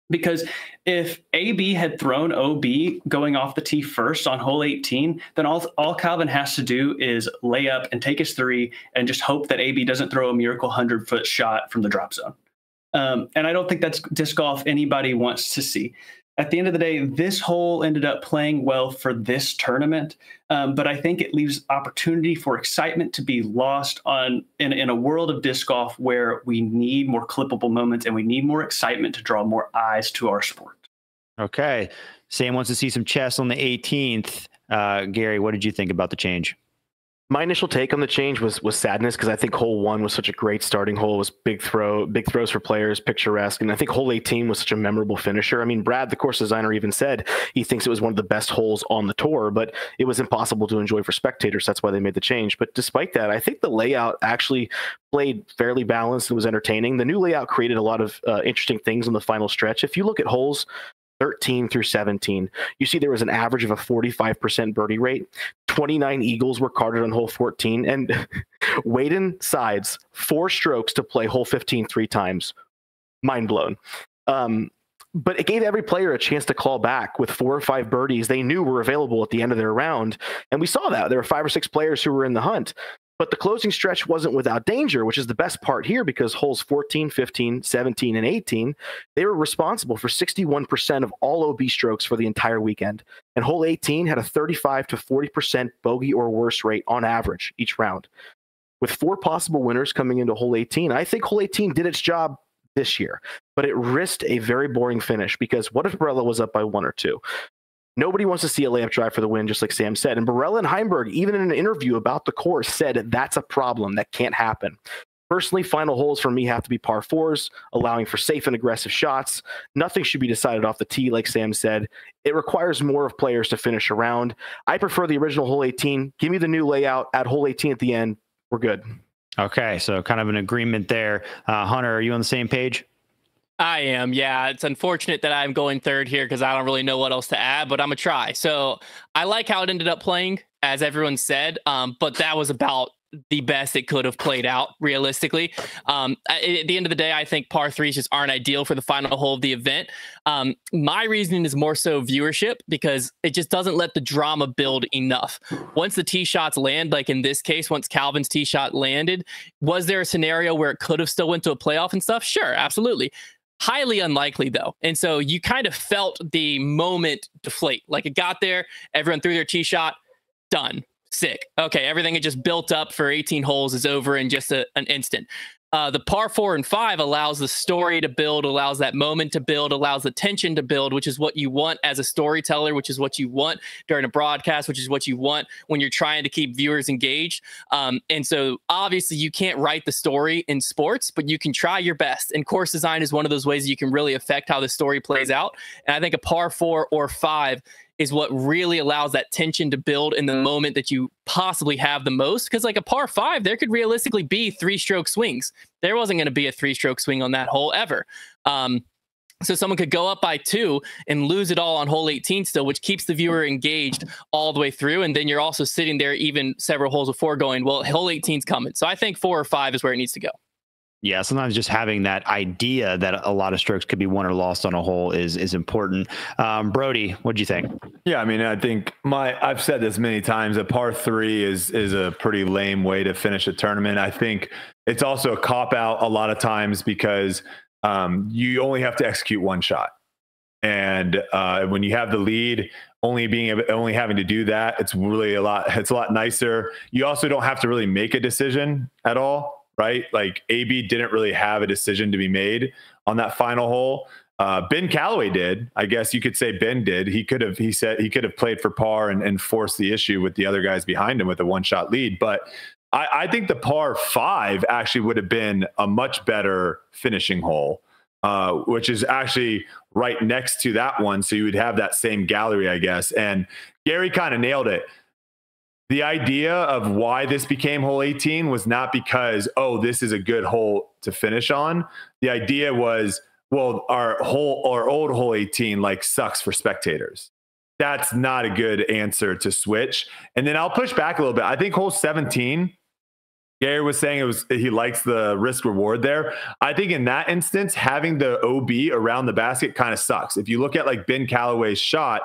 Speaker 3: Because if AB had thrown OB going off the tee first on hole 18, then all, all Calvin has to do is lay up and take his three and just hope that AB doesn't throw a miracle 100 foot shot from the drop zone. Um, and I don't think that's disc golf anybody wants to see at the end of the day, this hole ended up playing well for this tournament, um, but I think it leaves opportunity for excitement to be lost on in, in a world of disc golf where we need more clippable moments and we need more excitement to draw more eyes to our sport.
Speaker 1: Okay, Sam wants to see some chess on the 18th. Uh, Gary, what did you think about the change?
Speaker 4: My initial take on the change was was sadness because I think hole one was such a great starting hole. It was big throw, big throws for players, picturesque, and I think hole 18 was such a memorable finisher. I mean, Brad, the course designer, even said he thinks it was one of the best holes on the tour, but it was impossible to enjoy for spectators. That's why they made the change. But despite that, I think the layout actually played fairly balanced and was entertaining. The new layout created a lot of uh, interesting things in the final stretch. If you look at holes 13 through 17, you see there was an average of a 45% birdie rate. 29 eagles were carded on hole 14, and Waden sides four strokes to play hole 15 three times. Mind blown. Um, but it gave every player a chance to claw back with four or five birdies they knew were available at the end of their round. And we saw that. There were five or six players who were in the hunt. But the closing stretch wasn't without danger, which is the best part here because holes 14, 15, 17, and 18, they were responsible for 61% of all OB strokes for the entire weekend. And hole 18 had a 35 to 40% bogey or worse rate on average each round. With four possible winners coming into hole 18, I think hole 18 did its job this year, but it risked a very boring finish because what if Barela was up by one or two? Nobody wants to see a layup drive for the win, just like Sam said. And Barela and Heimburg, even in an interview about the course, said that's a problem that can't happen. Personally, final holes for me have to be par fours, allowing for safe and aggressive shots. Nothing should be decided off the tee, like Sam said. It requires more of players to finish around. I prefer the original hole 18. Give me the new layout at hole 18 at the end. We're good.
Speaker 1: Okay, so kind of an agreement there. Uh, Hunter, are you on the same page?
Speaker 5: I am. Yeah. It's unfortunate that I'm going third here because I don't really know what else to add, but I'm to try. So I like how it ended up playing, as everyone said, um, but that was about the best it could have played out realistically. Um, at the end of the day, I think par threes just aren't ideal for the final hole of the event. Um, my reasoning is more so viewership because it just doesn't let the drama build enough. Once the tee shots land, like in this case, once Calvin's tee shot landed, was there a scenario where it could have still went to a playoff and stuff? Sure, absolutely. Highly unlikely though. And so you kind of felt the moment deflate. Like it got there, everyone threw their tee shot, done. Sick. Okay, everything had just built up for 18 holes is over in just a, an instant. Uh, the par four and five allows the story to build, allows that moment to build, allows the tension to build, which is what you want as a storyteller, which is what you want during a broadcast, which is what you want when you're trying to keep viewers engaged. Um, and so, obviously, you can't write the story in sports, but you can try your best. And course design is one of those ways you can really affect how the story plays out. And I think a par four or five is what really allows that tension to build in the moment that you possibly have the most. Because, like a par five, there could realistically be three stroke swings. There wasn't going to be a three stroke swing on that hole ever. Um, so someone could go up by two and lose it all on hole 18 still, which keeps the viewer engaged all the way through. And then you're also sitting there even several holes before going, well, hole 18's coming. So I think four or five is where it needs to go.
Speaker 1: Yeah, sometimes just having that idea that a lot of strokes could be won or lost on a hole is is important. Um, Brodie, what do you think?
Speaker 2: Yeah, I mean, I think my I've said this many times. A par three is is a pretty lame way to finish a tournament. I think it's also a cop out a lot of times because um, you only have to execute one shot, and uh, when you have the lead, only being only having to do that, it's really a lot. It's a lot nicer. You also don't have to really make a decision at all right? Like AB didn't really have a decision to be made on that final hole. Uh, ben Callaway did. I guess you could say Ben did. He could have. He said he could have played for par and, and forced the issue with the other guys behind him with a one shot lead. But I, I, think the par five actually would have been a much better finishing hole, uh, which is actually right next to that one. So you would have that same gallery, I guess. And Gary kind of nailed it the idea of why this became hole 18 was not because oh this is a good hole to finish on the idea was well our whole our old hole 18 like sucks for spectators that's not a good answer to switch and then i'll push back a little bit i think hole 17 Gary was saying it was he likes the risk reward there. I think in that instance, having the OB around the basket kind of sucks. If you look at like Ben Callaway's shot,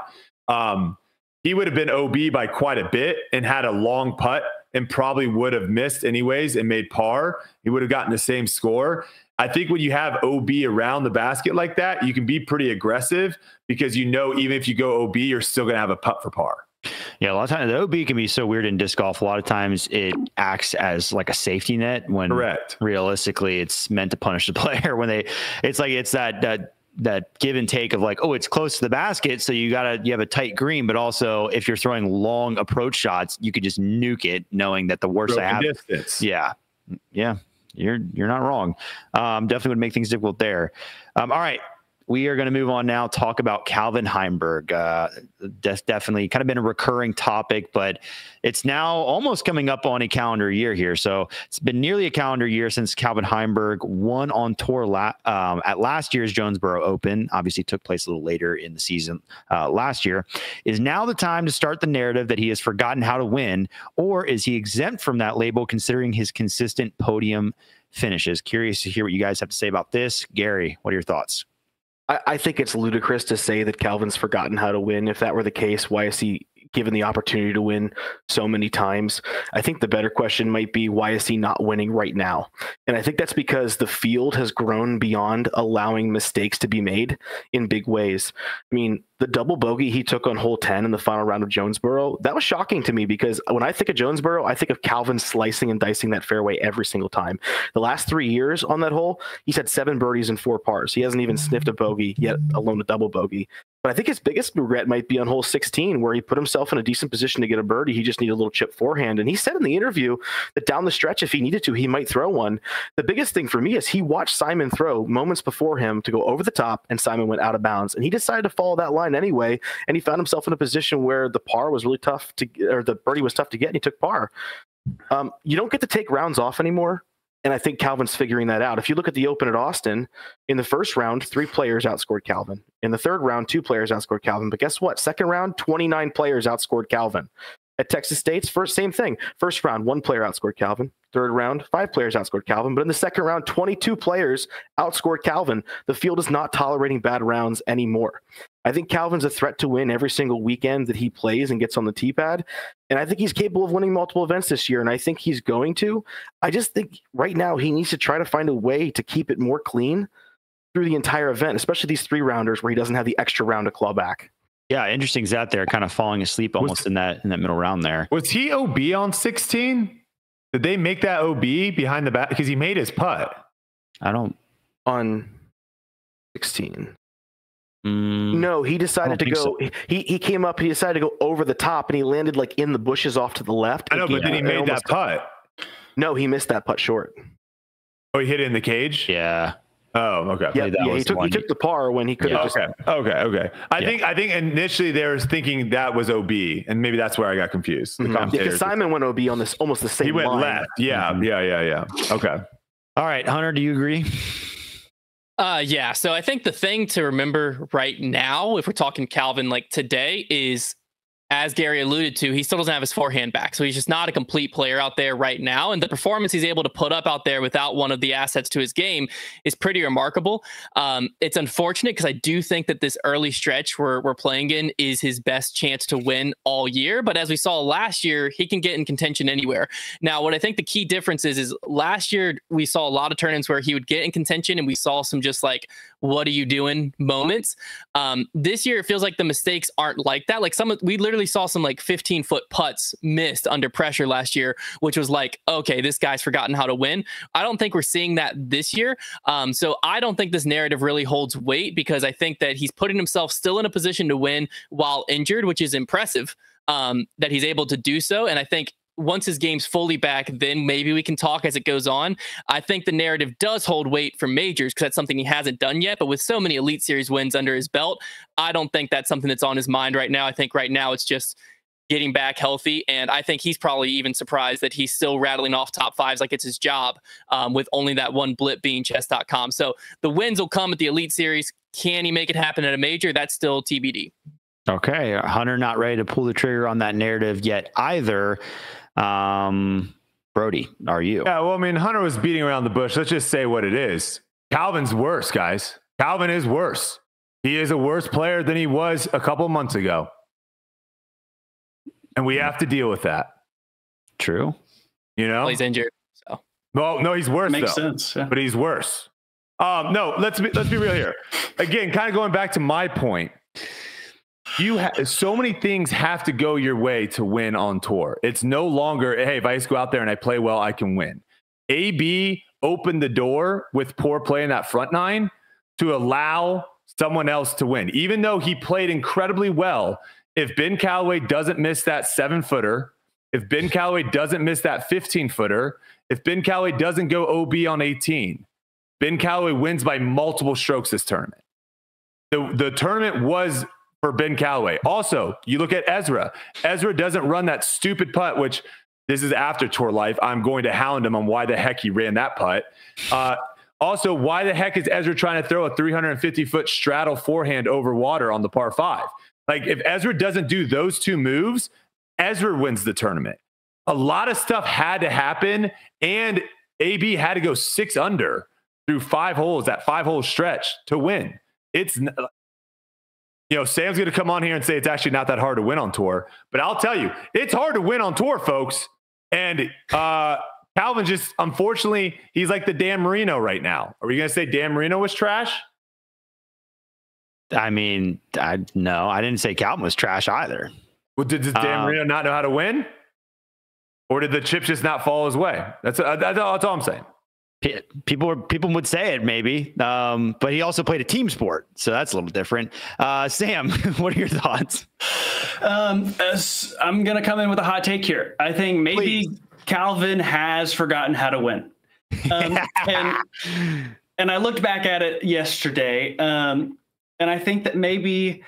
Speaker 2: um, he would have been OB by quite a bit and had a long putt and probably would have missed anyways and made par. He would have gotten the same score. I think when you have OB around the basket like that, you can be pretty aggressive because you know even if you go OB, you're still going to have a putt for par.
Speaker 1: Yeah, a lot of times the OB can be so weird in disc golf. A lot of times it acts as like a safety net when
Speaker 2: Correct.
Speaker 1: realistically it's meant to punish the player when they it's like it's that that that give and take of like, oh, it's close to the basket, so you gotta you have a tight green, but also if you're throwing long approach shots, you could just nuke it, knowing that the worst I have.
Speaker 2: Distance.
Speaker 1: Yeah, yeah, you're you're not wrong. Um, definitely would make things difficult there. Um, all right, we are going to move on now, talk about Calvin Heimburg. Uh, that's definitely kind of been a recurring topic, but it's now almost coming up on a calendar year here. So it's been nearly a calendar year since Calvin Heimburg won on tour la- um, at last year's Jonesboro Open. Obviously, took place a little later in the season uh, last year. Is now the time to start the narrative that he has forgotten how to win, or is he exempt from that label considering his consistent podium finishes? Curious to hear what you guys have to say about this. Gary, what are your thoughts?
Speaker 4: I, I think it's ludicrous to say that Calvin's forgotten how to win. If that were the case, why is he given the opportunity to win so many times. I think the better question might be why is he not winning right now? And I think that's because the field has grown beyond allowing mistakes to be made in big ways. I mean, the double bogey he took on hole 10 in the final round of Jonesboro, that was shocking to me because when I think of Jonesboro, I think of Calvin slicing and dicing that fairway every single time. The last three years on that hole, he's had seven birdies and four pars. He hasn't even sniffed a bogey, yet alone a double bogey. But I think his biggest regret might be on hole 16, where he put himself in a decent position to get a birdie. He just needed a little chip forehand. And he said in the interview that down the stretch, if he needed to, he might throw one. The biggest thing for me is he watched Simon throw moments before him to go over the top, and Simon went out of bounds. And he decided to follow that line anyway. And he found himself in a position where the par was really tough to, or the birdie was tough to get, and he took par. Um, you don't get to take rounds off anymore. And I think Calvin's figuring that out. If you look at the Open at Austin, in the first round, three players outscored Calvin. In the third round, two players outscored Calvin. But guess what? Second round, 29 players outscored Calvin. At Texas State's first, same thing. First round, one player outscored Calvin. Third round, five players outscored Calvin. But in the second round, 22 players outscored Calvin. The field is not tolerating bad rounds anymore. I think Calvin's a threat to win every single weekend that he plays and gets on the tee pad. And I think he's capable of winning multiple events this year. And I think he's going to. I just think right now he needs to try to find a way to keep it more clean through the entire event, especially these three rounders where he doesn't have the extra round to claw back.
Speaker 1: Yeah, interesting stat there, kind of falling asleep almost
Speaker 2: Was-
Speaker 1: in that in that middle round there.
Speaker 2: Was he OB on 16? Did they make that OB behind the back? Because he made his putt.
Speaker 1: I don't.
Speaker 4: on 16.
Speaker 1: Mm,
Speaker 4: No, he decided to
Speaker 1: think
Speaker 4: go. He he came up. He decided to go over the top, and he landed like in the bushes off to the left.
Speaker 2: I know,
Speaker 4: and
Speaker 2: but then he made that putt.
Speaker 4: No, he missed that putt short.
Speaker 2: Oh, he hit it in the cage?
Speaker 1: yeah,
Speaker 2: Oh, okay.
Speaker 4: Yeah,
Speaker 1: that
Speaker 4: yeah. He
Speaker 1: was the
Speaker 4: took he took the par when he could have
Speaker 1: Yeah.
Speaker 4: just.
Speaker 2: Okay. Okay. Okay. I
Speaker 1: Yeah.
Speaker 2: think I think initially they were thinking that was OB, and maybe that's where I got confused. The
Speaker 4: Mhm. Yeah, because Simon went OB on this almost the same.
Speaker 2: he went
Speaker 4: line.
Speaker 2: left. Yeah.
Speaker 1: Mhm.
Speaker 2: Yeah. Yeah. Yeah. Okay.
Speaker 1: All right, Hunter, do you agree?
Speaker 5: Uh, yeah. So I think the thing to remember right now, if we're talking Calvin like today, is as Gary alluded to, he still doesn't have his forehand back. So he's just not a complete player out there right now. And the performance he's able to put up out there without one of the assets to his game is pretty remarkable. Um, it's unfortunate because I do think that this early stretch we're, we're playing in is his best chance to win all year. But as we saw last year, he can get in contention anywhere. Now, what I think the key difference is, is last year we saw a lot of tournaments where he would get in contention and we saw some just like, what are you doing moments. Um, this year, it feels like the mistakes aren't like that. Like some, of- we literally saw some like 15 foot putts missed under pressure last year, which was like, okay, this guy's forgotten how to win. I don't think we're seeing that this year. Um, so I don't think this narrative really holds weight because I think that he's putting himself still in a position to win while injured, which is impressive um, that he's able to do so. And I think once his game's fully back, then maybe we can talk as it goes on. I think the narrative does hold weight for majors because that's something he hasn't done yet. But with so many Elite Series wins under his belt, I don't think that's something that's on his mind right now. I think right now it's just getting back healthy. And I think he's probably even surprised that he's still rattling off top fives like it's his job um, with only that one blip being chess.com. So the wins will come at the Elite Series. Can he make it happen at a major? That's still TBD.
Speaker 1: Okay, Hunter not ready to pull the trigger on that narrative yet either. Um, Brodie, are you?
Speaker 2: Yeah. Well, I mean, Hunter was beating around the bush. Let's just say what it is. Calvin's worse, guys. Calvin is worse. He is a worse player than he was a couple months ago. And we have to deal with that.
Speaker 1: True.
Speaker 2: You know?
Speaker 5: Well, he's injured. So
Speaker 2: No, no, he's worse
Speaker 3: Makes
Speaker 2: though.
Speaker 3: sense. Yeah.
Speaker 2: but he's worse. Um, no, let's be let's be real here. Again, kind of going back to my point. You ha- so many things have to go your way to win on tour. It's no longer hey, if I just go out there and I play well, I can win. AB opened the door with poor play in that front nine to allow someone else to win. Even though he played incredibly well, if Ben Callaway doesn't miss that seven footer, if Ben Callaway doesn't miss that 15 footer, if Ben Callaway doesn't go OB on 18, Ben Callaway wins by multiple strokes this tournament. The, the tournament was for Ben Callaway. Also, you look at Ezra. Ezra doesn't run that stupid putt, which this is after tour life. I'm going to hound him on why the heck he ran that putt. Uh, also, why the heck is Ezra trying to throw a 350 foot straddle forehand over water on the par five? Like, if Ezra doesn't do those two moves, Ezra wins the tournament. A lot of stuff had to happen, and AB had to go six under through five holes, that five hole stretch to win. It's, you know, Sam's going to come on here and say it's actually not that hard to win on tour, but I'll tell you, it's hard to win on tour, folks. And uh, Calvin just, unfortunately, he's like the Dan Marino right now. Are we going to say Dan Marino was trash?
Speaker 1: I mean, I no, I didn't say Calvin was trash either.
Speaker 2: Well, did, does Dan
Speaker 1: Uh,
Speaker 2: Marino not know how to win? Or did the chips just not fall his way? That's, uh, that's, that's all I'm saying.
Speaker 1: People were- people would say it maybe, um, but he also played a team sport, so that's a little different. Uh, Sam, what are your thoughts?
Speaker 3: Um, I'm gonna come in with a hot take here. I think maybe Calvin has forgotten how to win. Um, and and I looked back at it yesterday, um, and I think that maybe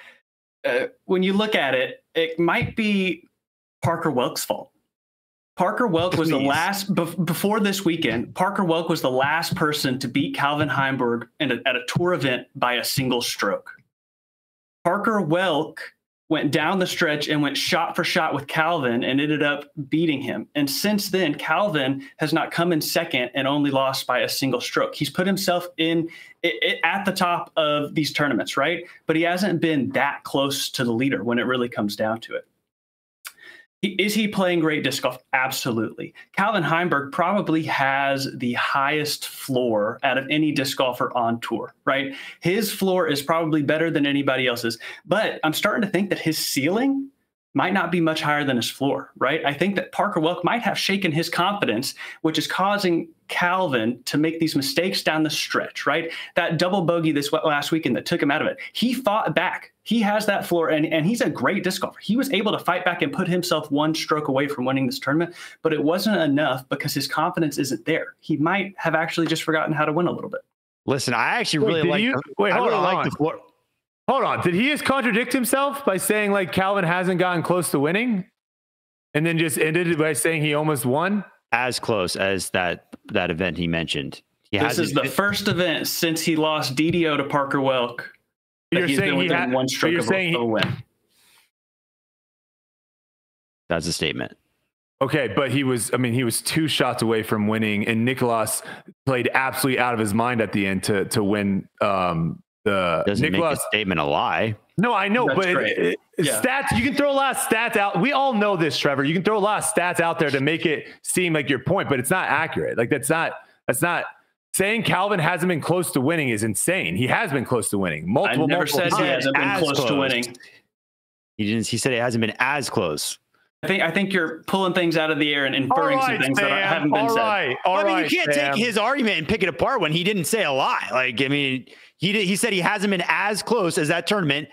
Speaker 3: uh, when you look at it, it might be Parker Welck's fault. Parker Welck was the last bef- before this weekend. Parker Welck was the last person to beat Calvin Heimburg in a, at a tour event by a single stroke. Parker Welck went down the stretch and went shot for shot with Calvin and ended up beating him. And since then, Calvin has not come in second and only lost by a single stroke. He's put himself in i i at the top of these tournaments, right? But he hasn't been that close to the leader when it really comes down to it. Is he playing great disc golf? Absolutely. Calvin Heimburg probably has the highest floor out of any disc golfer on tour, right? His floor is probably better than anybody else's. But I'm starting to think that his ceiling might not be much higher than his floor, right? I think that Parker Welck might have shaken his confidence, which is causing Calvin to make these mistakes down the stretch, right? That double bogey this last weekend that took him out of it. He fought back. He has that floor, and, and he's a great disc golfer. He was able to fight back and put himself one stroke away from winning this tournament, but it wasn't enough because his confidence isn't there. He might have actually just forgotten how to win a little bit.
Speaker 1: Listen, I actually really like.
Speaker 2: You, wait,
Speaker 1: I
Speaker 2: hold
Speaker 1: really
Speaker 2: on.
Speaker 1: like the floor.
Speaker 2: Hold on. Did he just contradict himself by saying like Calvin hasn't gotten close to winning? And then just ended it by saying he almost won?
Speaker 1: As close as that that event he mentioned. He
Speaker 3: this is the first event since he lost DDO to Parker Welck.
Speaker 2: You're saying he had
Speaker 3: one stroke
Speaker 2: you're
Speaker 3: of
Speaker 2: saying
Speaker 3: a,
Speaker 2: he,
Speaker 3: win.
Speaker 1: That's a statement.
Speaker 2: Okay, but he was, I mean, he was two shots away from winning, and Nicholas played absolutely out of his mind at the end to to win um, the
Speaker 1: Doesn't
Speaker 2: Nicholas.
Speaker 1: make a statement a lie.
Speaker 2: No, I know,
Speaker 3: That's
Speaker 2: but it, it-
Speaker 3: Yeah.
Speaker 2: stats, you can throw a lot of stats out. We all know this, Trevor. You can throw a lot of stats out there to make it seem like your point, but it's not accurate. Like that's not, that's not saying Calvin hasn't been close to winning is insane. He has been close to winning
Speaker 3: I
Speaker 2: multiple,
Speaker 3: never
Speaker 2: multiple
Speaker 3: said he hasn't been
Speaker 1: As
Speaker 3: close, to winning.
Speaker 1: He didn't. He said it hasn't been as close.
Speaker 3: I think I think you're pulling things out of the air and inferring
Speaker 2: right,
Speaker 3: some things
Speaker 2: Sam.
Speaker 3: that haven't been
Speaker 2: All
Speaker 3: said.
Speaker 2: right, all
Speaker 1: I mean,
Speaker 2: right,
Speaker 1: you can't
Speaker 2: Sam.
Speaker 1: take his argument and pick it apart when he didn't say a lie. Like, I mean, he did, he said he hasn't been as close as that tournament.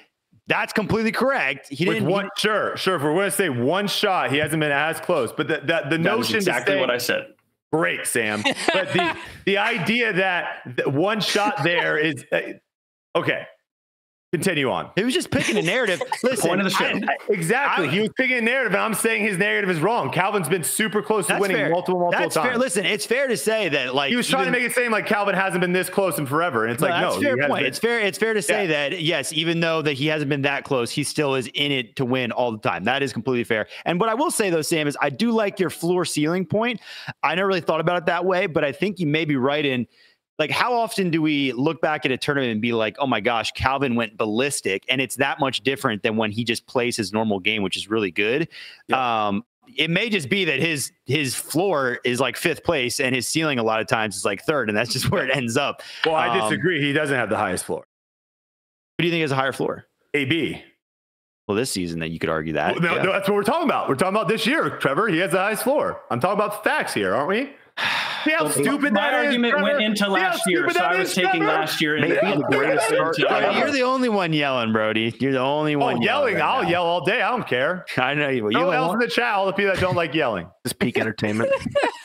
Speaker 1: That's completely correct. He
Speaker 2: With
Speaker 1: didn't.
Speaker 2: one, sure, sure. If we're going to say one shot, he hasn't been as close. But the, the, the
Speaker 3: That is
Speaker 2: notion
Speaker 3: exactly
Speaker 2: to say,
Speaker 3: what I said.
Speaker 2: great, Sam. But the, the idea that one shot there is uh, okay. Continue on.
Speaker 1: he was just picking a narrative. Listen,
Speaker 3: point of the show.
Speaker 1: I-
Speaker 2: I- exactly.
Speaker 1: I-
Speaker 2: he was picking a narrative, and I'm saying his narrative is wrong. Calvin's been super close to winning
Speaker 1: fair.
Speaker 2: multiple, multiple
Speaker 1: That's
Speaker 2: times.
Speaker 1: fair. Listen, it's fair to say that like
Speaker 2: he was trying
Speaker 1: even-
Speaker 2: to make it seem like Calvin hasn't been this close in forever, and it's
Speaker 1: No,
Speaker 2: like
Speaker 1: that's
Speaker 2: no,
Speaker 1: fair point.
Speaker 2: been-
Speaker 1: It's fair. It's fair to say
Speaker 2: Yeah.
Speaker 1: that yes, even though that he hasn't been that close, he still is in it to win all the time. That is completely fair. And what I will say though, Sam, is I do like your floor ceiling point. I never really thought about it that way, but I think you may be right in. Like, how often do we look back at a tournament and be like, "Oh my gosh, Calvin went ballistic," and it's that much different than when he just plays his normal game, which is really good. Um, it may just be that his his floor is like fifth place and his ceiling a lot of times is like third, and that's just where it ends up.
Speaker 2: well, I
Speaker 1: um,
Speaker 2: disagree. He doesn't have the highest floor.
Speaker 1: Who do you think has a higher floor?
Speaker 2: AB.
Speaker 1: Well, this season, that you could argue that.
Speaker 2: No,
Speaker 1: yeah.
Speaker 2: no, that's what we're talking about. We're talking about this year, Trevor. He has the highest floor. I'm talking about the facts here, aren't we? See how stupid
Speaker 3: My
Speaker 2: that is,
Speaker 3: argument
Speaker 2: Trevor?
Speaker 3: went into last year, so I was
Speaker 2: is,
Speaker 3: taking
Speaker 2: Trevor?
Speaker 3: last year.
Speaker 4: Maybe
Speaker 3: and
Speaker 4: the greatest start
Speaker 3: into-
Speaker 4: ever.
Speaker 1: you're the only one yelling, Brodie. You're the only
Speaker 2: Oh,
Speaker 1: one
Speaker 2: yelling!
Speaker 1: right
Speaker 2: I'll
Speaker 1: now.
Speaker 2: yell all day. I don't care.
Speaker 1: I know you. will.
Speaker 2: No
Speaker 1: You
Speaker 2: one else
Speaker 1: won't-
Speaker 2: in the chat. All the people that don't like yelling.
Speaker 4: This peak entertainment.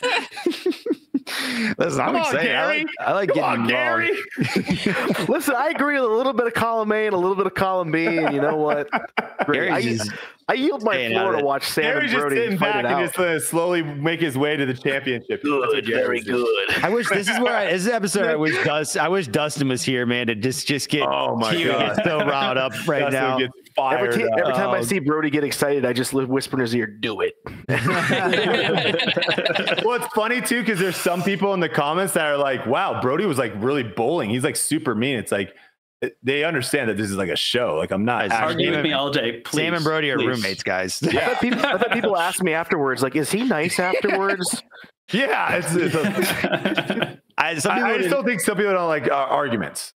Speaker 1: Listen, I'm
Speaker 2: Come on,
Speaker 1: excited. I like, I like
Speaker 2: Come
Speaker 1: getting
Speaker 2: on, Gary.
Speaker 4: Listen, I agree with a little bit of column A and a little bit of column B, and you know what? Great. I,
Speaker 1: just
Speaker 4: I yield my floor to watch Sam
Speaker 2: Gary's
Speaker 4: and
Speaker 2: just
Speaker 4: Brodie
Speaker 2: sitting
Speaker 4: fight
Speaker 2: back
Speaker 4: it
Speaker 2: and
Speaker 4: out.
Speaker 2: just uh, slowly make his way to the championship. That's what Gary's doing.
Speaker 1: I wish this is where I, this episode. I wish Dust. I wish Dustin was here, man, to just just get.
Speaker 2: Oh my God.
Speaker 1: get so riled up right
Speaker 2: Dustin
Speaker 1: now.
Speaker 2: gets fired
Speaker 4: Every, ti-
Speaker 2: up.
Speaker 4: every time I see Brodie get excited, I just whisper in his ear, "Do it."
Speaker 2: well, it's funny too because there's some people in the comments that are like, "Wow, Brodie was like really bowling. He's like super mean." It's like they understand that this is like a show. Like I'm not
Speaker 1: Guys,
Speaker 2: actually.
Speaker 3: Argue with me all day, please.
Speaker 1: Sam and Brodie are
Speaker 3: please.
Speaker 1: roommates, guys.
Speaker 4: I thought people, I thought people asked me afterwards, like, "Is he nice afterwards?"
Speaker 2: Yeah, it's, it's a,
Speaker 1: I, some
Speaker 2: I,
Speaker 1: people
Speaker 2: I just don't think some people don't like uh, arguments.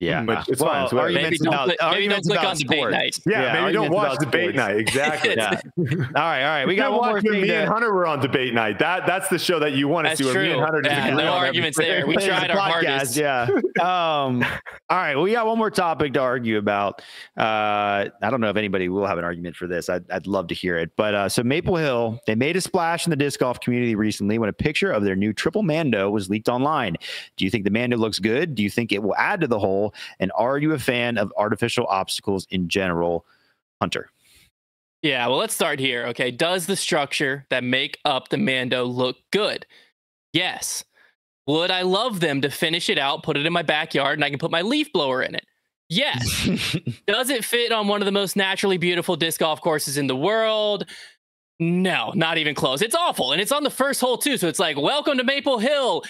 Speaker 1: Yeah,
Speaker 2: But it's
Speaker 1: well,
Speaker 2: fine, it's.
Speaker 5: Maybe don't,
Speaker 1: about
Speaker 5: click, maybe don't click on debate
Speaker 1: sports.
Speaker 5: night.
Speaker 2: Yeah,
Speaker 1: Yeah,
Speaker 2: maybe don't watch debate
Speaker 1: sports.
Speaker 2: night. Exactly.
Speaker 1: Yeah. All right, all right. We
Speaker 2: We
Speaker 1: got
Speaker 2: got
Speaker 1: one more thing.
Speaker 2: me
Speaker 1: to-
Speaker 2: and Hunter were on debate night. That that's the show that you want to
Speaker 5: That's
Speaker 2: see. Where me
Speaker 5: true.
Speaker 2: and Hunter
Speaker 5: Yeah, no arguments there. We tried
Speaker 1: a
Speaker 5: our
Speaker 1: podcast,
Speaker 5: hardest.
Speaker 1: Yeah. Um, all right. We got one more topic to argue about. Uh, I don't know if anybody will have an argument for this. I'd, I'd love to hear it. But uh, so Maple Hill, they made a splash in the disc golf community recently when a picture of their new triple Mando was leaked online. Do you think the Mando looks good? Do you think it will add to the whole? And are you a fan of artificial obstacles in general, Hunter?
Speaker 5: Yeah, well, let's start here. Okay. Does the structure that make up the Mando look good? Yes. Would I love them to finish it out, put it in my backyard, and I can put my leaf blower in it? Yes. Does it fit on one of the most naturally beautiful disc golf courses in the world? No, not even close. It's awful. And it's on the first hole, too. So it's like, welcome to Maple Hill.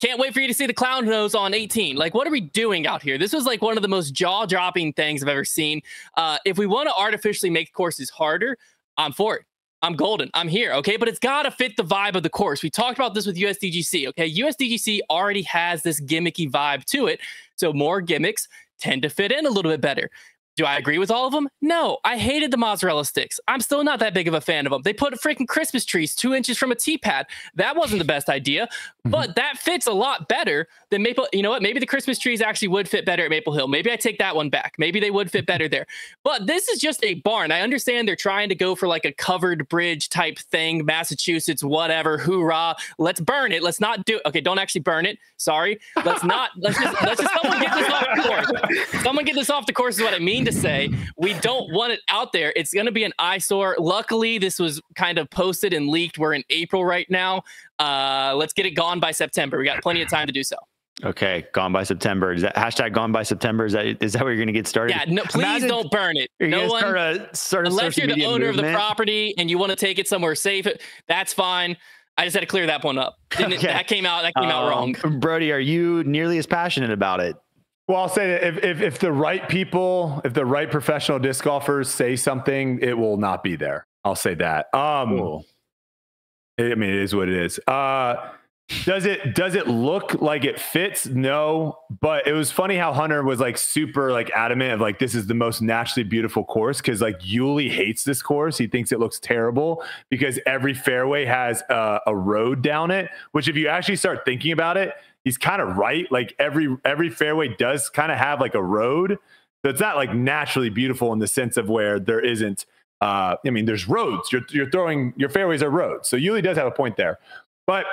Speaker 5: Can't wait for you to see the clown nose on 18. Like, what are we doing out here? This was like one of the most jaw dropping things I've ever seen. Uh, if we want to artificially make courses harder, I'm for it. I'm golden. I'm here. Okay. But it's got to fit the vibe of the course. We talked about this with USDGC. Okay. USDGC already has this gimmicky vibe to it. So more gimmicks tend to fit in a little bit better. Do I agree with all of them? No, I hated the mozzarella sticks. I'm still not that big of a fan of them. They put freaking Christmas trees two inches from a T pad. That wasn't the best idea, mm-hmm. but that fits a lot better than Maple. You know what? Maybe the Christmas trees actually would fit better at Maple Hill. Maybe I take that one back. Maybe they would fit better there. But this is just a barn. I understand they're trying to go for like a covered bridge type thing, Massachusetts, whatever. Hoorah! Let's burn it. Let's not do. Okay, don't actually burn it. Sorry. Let's not. Let's just. Let's just someone get this off the course. Someone get this off the course is what I mean to say. We don't want it out there. It's going to be an eyesore. Luckily, this was kind of posted and leaked. We're in April right now. Uh, let's get it gone by September. We got plenty of time to do so.
Speaker 1: Okay, gone by September. Is that hashtag gone by September? Is that is that where you're going to get started?
Speaker 5: Yeah, no, please Imagine don't burn it. No one, start a, start unless you're the owner movement. of the property and you want to take it somewhere safe. That's fine. I just had to clear that one up. Okay. That came out. That came um, out wrong.
Speaker 1: Brody, are you nearly as passionate about it?
Speaker 2: Well, I'll say that if, if, if the right people, if the right professional disc golfers say something, it will not be there. I'll say that. Um, cool. I mean, it is what it is. Uh, does it does it look like it fits? No, but it was funny how Hunter was like super like adamant of like this is the most naturally beautiful course because like Yuli hates this course. He thinks it looks terrible because every fairway has a, a road down it. Which, if you actually start thinking about it, he's kind of right. Like every every fairway does kind of have like a road. So it's not like naturally beautiful in the sense of where there isn't. Uh, I mean, there's roads. You're you're throwing your fairways are roads. So Yuli does have a point there, but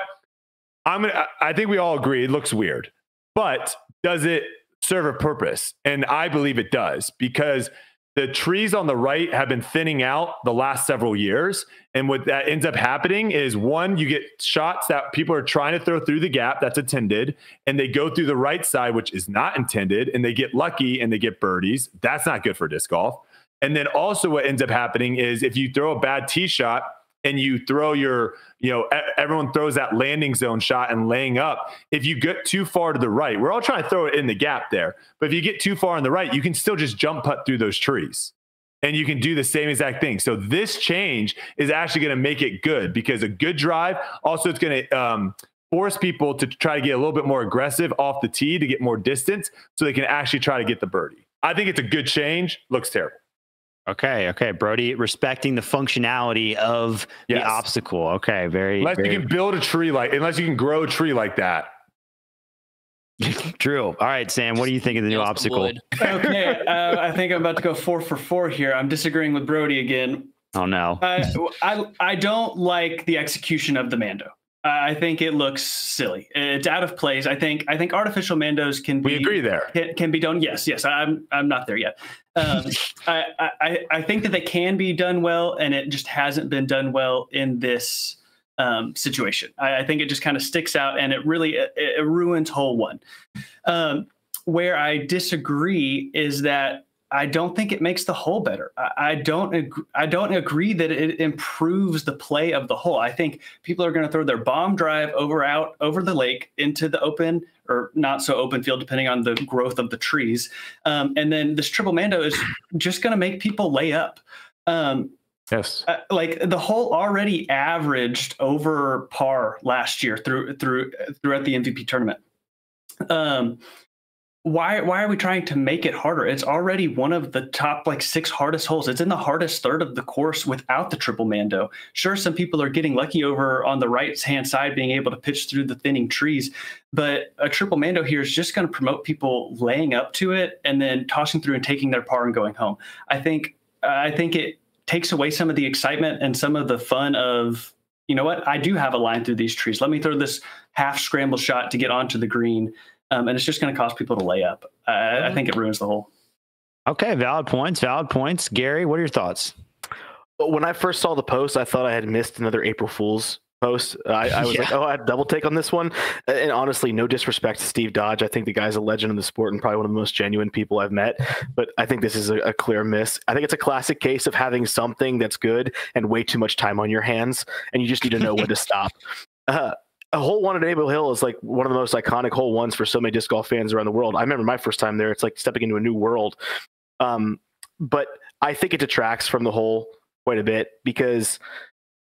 Speaker 2: I'm gonna. I think we all agree it looks weird, but does it serve a purpose? And I believe it does because the trees on the right have been thinning out the last several years. And what that ends up happening is one, you get shots that people are trying to throw through the gap that's intended, and they go through the right side, which is not intended, and they get lucky and they get birdies. That's not good for disc golf. And then also, what ends up happening is if you throw a bad tee shot, and you throw your, you know, everyone throws that landing zone shot and laying up. If you get too far to the right, we're all trying to throw it in the gap there. But if you get too far on the right, you can still just jump putt through those trees and you can do the same exact thing. So this change is actually going to make it good because a good drive also it's going to um, force people to try to get a little bit more aggressive off the tee to get more distance so they can actually try to get the birdie. I think it's a good change. Looks terrible.
Speaker 1: Okay, okay, Brodie, respecting the functionality of yes. the obstacle. Okay, very.
Speaker 2: Unless
Speaker 1: very...
Speaker 2: you can build a tree like, unless you can grow a tree like that.
Speaker 1: True. All right, Sam. What do you think of the new obstacle?
Speaker 3: okay, uh, I think I'm about to go four for four here. I'm disagreeing with Brodie again.
Speaker 1: Oh no.
Speaker 3: I I, I don't like the execution of the Mando. I think it looks silly. It's out of place. I think I think artificial mandos can
Speaker 2: be. We agree there.
Speaker 3: Can, can be done. Yes, yes. I'm I'm not there yet. Um, I, I I think that they can be done well, and it just hasn't been done well in this um, situation. I, I, think it just kind of sticks out, and it really it, it ruins hole one. Um, where I disagree is that I don't think it makes the hole better. I, I don't. Ag- I don't agree that it improves the play of the hole. I think people are going to throw their bomb drive over out over the lake into the open or not so open field, depending on the growth of the trees. Um, and then this triple mando is just going to make people lay up. Um,
Speaker 2: yes,
Speaker 3: uh, like the hole already averaged over par last year through through throughout the MVP tournament. Um, why why are we trying to make it harder? It's already one of the top like six hardest holes. It's in the hardest third of the course without the triple mando. Sure, some people are getting lucky over on the right hand side, being able to pitch through the thinning trees, but a triple mando here is just going to promote people laying up to it and then tossing through and taking their par and going home. I think I think it takes away some of the excitement and some of the fun of you know what I do have a line through these trees. Let me throw this half scramble shot to get onto the green um, and it's just going to cause people to lay up. I, I think it ruins the hole.
Speaker 1: Okay, valid points. Valid points. Gary, what are your thoughts?
Speaker 4: When I first saw the post, I thought I had missed another April Fool's post. I, I was yeah. like, oh, I had double take on this one. And honestly, no disrespect to Steve Dodge. I think the guy's a legend in the sport and probably one of the most genuine people I've met. But I think this is a, a clear miss. I think it's a classic case of having something that's good and way too much time on your hands, and you just need to know when to stop. Uh, a hole one at Maple Hill is like one of the most iconic hole ones for so many disc golf fans around the world. I remember my first time there. It's like stepping into a new world. Um, but I think it detracts from the hole quite a bit because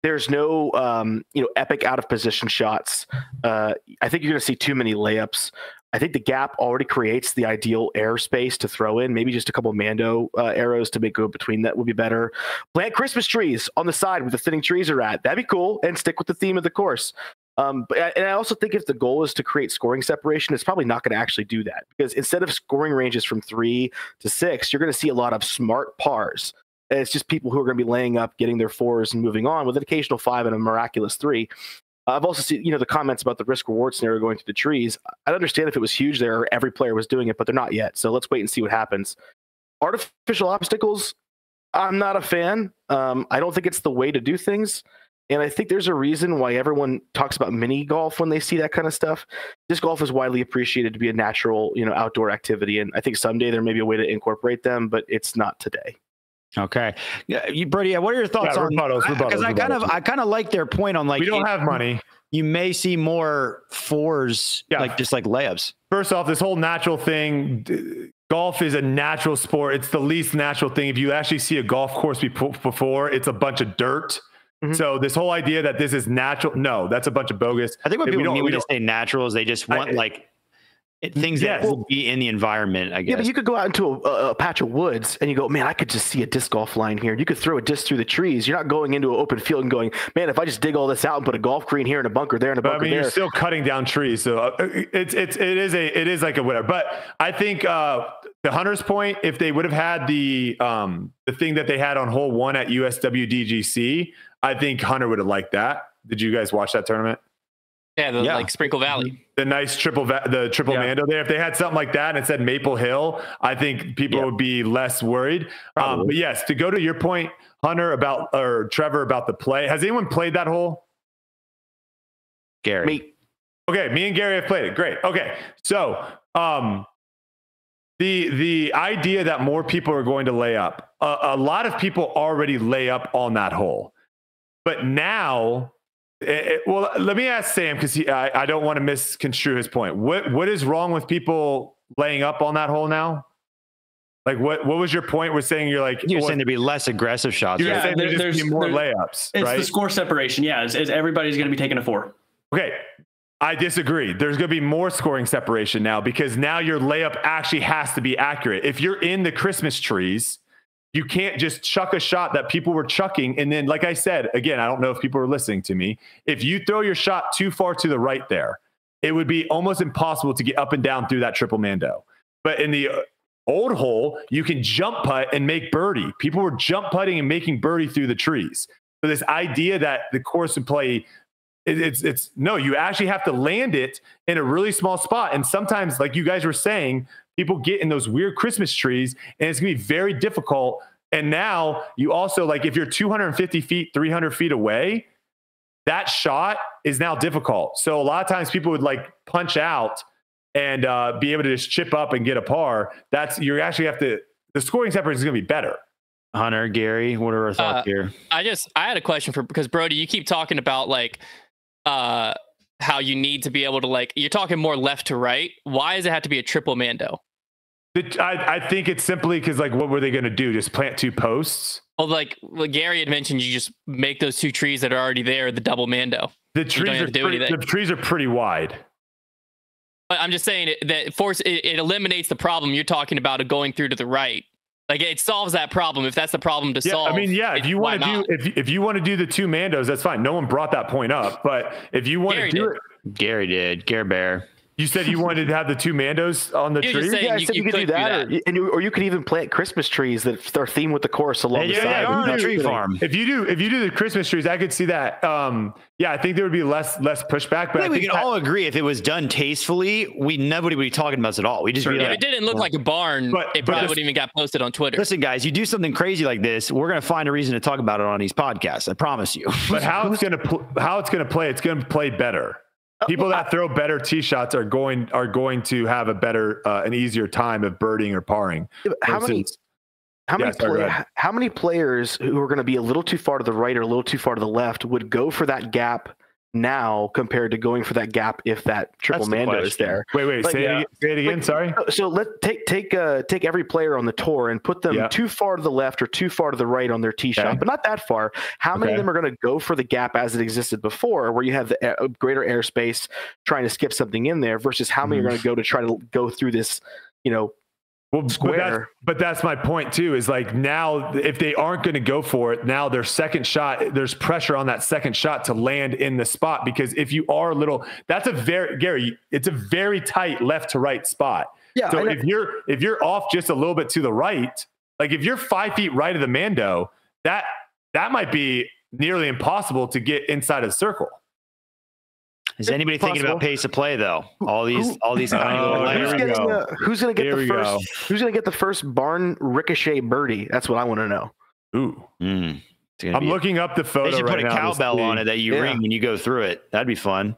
Speaker 4: There's no, um, you know, epic out of position shots. Uh, I think you're going to see too many layups. I think the gap already creates the ideal airspace to throw in. Maybe just a couple Mando uh, arrows to make go between that would be better. Plant Christmas trees on the side where the thinning trees are at. That'd be cool and stick with the theme of the course. Um, but and I also think if the goal is to create scoring separation, it's probably not going to actually do that because instead of scoring ranges from three to six, you're going to see a lot of smart pars. And it's just people who are going to be laying up, getting their fours, and moving on with an occasional five and a miraculous three. I've also seen, you know, the comments about the risk reward scenario going through the trees. I'd understand if it was huge there, every player was doing it, but they're not yet. So let's wait and see what happens. Artificial obstacles, I'm not a fan. Um, I don't think it's the way to do things. And I think there's a reason why everyone talks about mini golf when they see that kind of stuff. Disc golf is widely appreciated to be a natural, you know, outdoor activity, and I think someday there may be a way to incorporate them, but it's not today.
Speaker 1: Okay, yeah, you, Brodie. What are your thoughts
Speaker 2: Yeah,
Speaker 1: on
Speaker 2: rebuttals,
Speaker 1: Because
Speaker 2: rebuttals,
Speaker 1: I kind of. I kind of like their point on like
Speaker 2: we don't
Speaker 1: it-
Speaker 2: have money.
Speaker 1: You may see more fours,
Speaker 2: Yeah.
Speaker 1: like just like layups.
Speaker 2: First off, this whole natural thing, d- golf is a natural sport. It's the least natural thing. If you actually see a golf course before, it's a bunch of dirt.
Speaker 4: Mhm.
Speaker 2: So this whole idea that this is natural, no, that's a bunch of bogus.
Speaker 1: I think what
Speaker 2: We
Speaker 1: people
Speaker 2: don't-
Speaker 1: mean
Speaker 2: we
Speaker 1: when they
Speaker 2: don't-
Speaker 1: say natural is they just want
Speaker 2: I-
Speaker 1: like it, things
Speaker 2: Yes.
Speaker 1: that will be in the environment. I guess.
Speaker 4: Yeah, but you could go out into a, a, a patch of woods and you go, man, I could just see a disc golf line here. You could throw a disc through the trees. You're not going into an open field and going, man, if I just dig all this out and put a golf green here and a bunker there and a
Speaker 2: But I
Speaker 4: bunker
Speaker 2: mean, you're still cutting down trees, so uh, it's it's it is a it is like a whatever. But I think uh, the hunters point, if they would have had the um the thing that they had on hole one at USWDGC, I think Hunter would have liked that. Did you guys watch that tournament?
Speaker 5: Yeah, the,
Speaker 1: Yeah.
Speaker 5: like Sprinkle Valley.
Speaker 2: The nice triple va- the triple
Speaker 3: Yeah.
Speaker 2: Mando there. If they had something like that and it said Maple Hill, I think people
Speaker 1: Yeah.
Speaker 2: would be less worried. Um, but yes, to go to your point, Hunter about or Trevor about the play. Has anyone played that hole?
Speaker 1: Gary.
Speaker 4: Me,
Speaker 2: Okay, me and Gary have played it. Great. Okay, so um, the the idea that more people are going to lay up, a, a lot of people already lay up on that hole, but now, it- it- well, let me ask Sam because I, I don't want to misconstrue his point. What what is wrong with people laying up on that hole now? Like what what was your point? With saying you're like
Speaker 1: you're
Speaker 2: well,
Speaker 1: saying there'd be less aggressive shots.
Speaker 2: you're
Speaker 3: Yeah,
Speaker 2: saying
Speaker 3: there-
Speaker 2: there's, just be more
Speaker 3: there-
Speaker 2: layups,
Speaker 3: It's
Speaker 2: right?
Speaker 3: the score separation. Yeah, is, is everybody's going to be taking a four.
Speaker 2: Okay. I disagree. There's going to be more scoring separation now because now your layup actually has to be accurate. If you're in the Christmas trees, you can't just chuck a shot that people were chucking. And then, like I said, again, I don't know if people are listening to me. If you throw your shot too far to the right there, it would be almost impossible to get up and down through that triple Mando. But in the uh, old hole, you can jump putt and make birdie. People were jump putting and making birdie through the trees. So this idea that the course would play it- it's it's no you actually have to land it in a really small spot and sometimes like you guys were saying people get in those weird christmas trees and it's going to be very difficult and now you also like if you're 250 feet 300 feet away that shot is now difficult so a lot of times people would like punch out and uh, be able to just chip up and get a par that's you actually have to the scoring separation is going to be better
Speaker 1: Hunter, Gary, what are our thoughts
Speaker 5: Uh,
Speaker 1: here?
Speaker 5: I just I had a question for because Brodie, you keep talking about like uh how you need to be able to like you're talking more left to right. Why does it have to be a triple Mando?
Speaker 2: The- I, I think it's simply because like what were they going to do just plant two posts
Speaker 5: Well, like well, Gary had mentioned, you just make those two trees that are already there the double Mando.
Speaker 2: The trees are pretty, the trees are pretty wide.
Speaker 5: But I'm just saying that force it, it eliminates the problem you're talking about of going through to the right. Like it solves that problem if that's the problem to
Speaker 2: Yeah,
Speaker 5: solve.
Speaker 2: I mean, yeah. If you want to do if if you want to do the two Mandos, that's fine. No one brought that point up, but if you want
Speaker 5: Gary
Speaker 2: to do
Speaker 5: did.
Speaker 2: it,
Speaker 1: Gary did. Gary Bear.
Speaker 2: You said you wanted to have the two Mandos on the
Speaker 5: You
Speaker 2: tree.
Speaker 4: yeah, I
Speaker 5: you-
Speaker 4: said you,
Speaker 5: you
Speaker 4: could do
Speaker 5: could do
Speaker 4: that,
Speaker 5: that.
Speaker 4: Or, and you, or you could even plant Christmas trees that are themed with the course along
Speaker 1: Yeah,
Speaker 4: the
Speaker 1: yeah,
Speaker 4: side.
Speaker 1: yeah, on a tree
Speaker 4: really-
Speaker 1: farm.
Speaker 2: If you do if you do the Christmas trees, I could see that. Um, yeah, I think there would be less less pushback. But
Speaker 1: I
Speaker 2: I
Speaker 1: think we
Speaker 2: think
Speaker 1: can
Speaker 2: that-
Speaker 1: all agree if it was done tastefully, we nobody would be talking about this at all. We just be
Speaker 5: if
Speaker 1: like,
Speaker 5: it didn't look like a barn,
Speaker 2: But-
Speaker 5: it probably wouldn't even got posted on Twitter.
Speaker 1: listen, guys, you do something crazy like this, we're gonna find a reason to talk about it on these podcasts. I promise you.
Speaker 2: but how it's gonna pl- how it's gonna play, it's gonna play better. People that throw better tee shots are going are going to have a better uh, an easier time of birding or parring.
Speaker 4: How many? How many,
Speaker 2: Yeah, sorry,
Speaker 4: play, how many players who are going to be a little too far to the right or a little too far to the left would go for that gap now compared to going for that gap if that triple
Speaker 1: That's the
Speaker 4: is there.
Speaker 2: Wait, wait, say,
Speaker 4: yeah.
Speaker 2: it, say it again.
Speaker 4: Like,
Speaker 2: Sorry.
Speaker 4: So let take take uh take every player on the tour and put them
Speaker 2: Yeah.
Speaker 4: too far to the left or too far to the right on their tee shot, but not that far. How many of them are going to go for the gap as it existed before, where you have the air, greater airspace trying to skip something in there, versus how many are
Speaker 2: Mhm.
Speaker 4: going to go to try to go through this, you know,
Speaker 2: Well, but that's,
Speaker 4: square?
Speaker 2: but that's my point too. Is like now, if they aren't going to go for it, now their second shot, there's pressure on that second shot to land in the spot because if you are a little, that's a very Gary, it's a very tight left to right spot.
Speaker 4: Yeah,
Speaker 2: So if you're if you're off just a little bit to the right, like if you're five feet right of the Mando, that that might be nearly impossible to get inside of the circle.
Speaker 1: Is anybody thinking
Speaker 4: possible.
Speaker 1: about pace of play though? All these,
Speaker 4: who-
Speaker 1: all these
Speaker 2: Oh,
Speaker 1: tiny little
Speaker 2: here
Speaker 4: who's
Speaker 2: we
Speaker 1: layers.
Speaker 4: getting
Speaker 2: go.
Speaker 4: who's going to get
Speaker 2: Here
Speaker 4: the first?
Speaker 2: go.
Speaker 4: Who's going to get the first barn ricochet birdie? That's what I want to know.
Speaker 2: Ooh,
Speaker 1: Mm,
Speaker 2: I'm
Speaker 1: be-
Speaker 2: looking up the photo.
Speaker 1: They should
Speaker 2: right
Speaker 1: put a
Speaker 2: now
Speaker 1: cowbell on it that you
Speaker 4: Yeah.
Speaker 1: ring when you go through it. That'd be fun.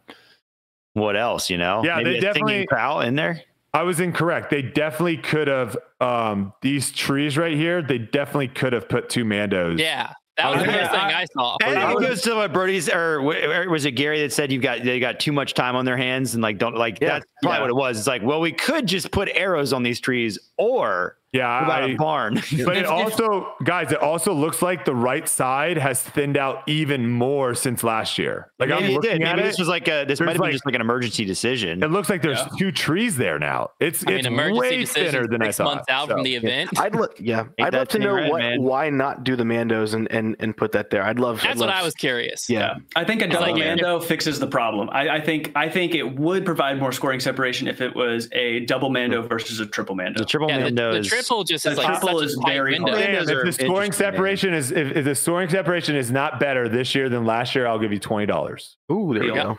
Speaker 1: What else? You know?
Speaker 2: Yeah,
Speaker 1: Maybe
Speaker 2: they
Speaker 1: a
Speaker 2: definitely-
Speaker 1: cow in there.
Speaker 2: I was incorrect. They definitely could have um these trees right here. They definitely could have put two Mandos.
Speaker 5: Yeah, that was the first thing
Speaker 3: I-
Speaker 5: I saw.
Speaker 1: And it
Speaker 2: would-
Speaker 1: goes to what Birdie's or, or was it Gary that said you've got they got too much time on their hands and like don't like
Speaker 4: Yeah.
Speaker 1: that's probably
Speaker 3: Yeah.
Speaker 1: what it was. It's like, well, we could just put arrows on these trees or
Speaker 2: yeah.
Speaker 1: what about
Speaker 2: I,
Speaker 1: a barn.
Speaker 2: but it
Speaker 3: If- if-
Speaker 2: also, guys, it also looks like the right side has thinned out even more since last year. Like
Speaker 1: Maybe
Speaker 2: I'm
Speaker 1: it
Speaker 2: looking
Speaker 1: did.
Speaker 2: at
Speaker 1: Maybe
Speaker 2: it.
Speaker 1: this was like a this might have been just like an emergency decision.
Speaker 2: it looks like there's
Speaker 3: Yeah.
Speaker 2: two trees there now. It's
Speaker 5: I mean,
Speaker 2: it's
Speaker 5: emergency
Speaker 2: way thinner than I
Speaker 5: six
Speaker 2: thought.
Speaker 5: months out
Speaker 2: So,
Speaker 5: from the event.
Speaker 4: I'd lo- yeah,
Speaker 1: Ain't
Speaker 4: I'd love to know
Speaker 1: red,
Speaker 4: what
Speaker 1: man.
Speaker 4: why not do the Mandos and and and put that there. I'd love. I'd
Speaker 5: That's what I was curious.
Speaker 4: Yeah,
Speaker 3: I think a double
Speaker 5: like-
Speaker 3: mando fixes the problem. I, I think I think it would provide more scoring separation if it was a double mando hmm. versus a triple mando.
Speaker 1: the triple mando is
Speaker 5: triple just
Speaker 3: The
Speaker 5: is like
Speaker 3: triple
Speaker 5: such
Speaker 3: is
Speaker 5: a
Speaker 3: very
Speaker 5: window.
Speaker 2: Damn, if the scoring
Speaker 1: interesting, man.
Speaker 2: separation is if, if the scoring separation is not better this year than last year, I'll give you twenty dollars.
Speaker 4: Ooh, there we
Speaker 3: Deal.
Speaker 4: go.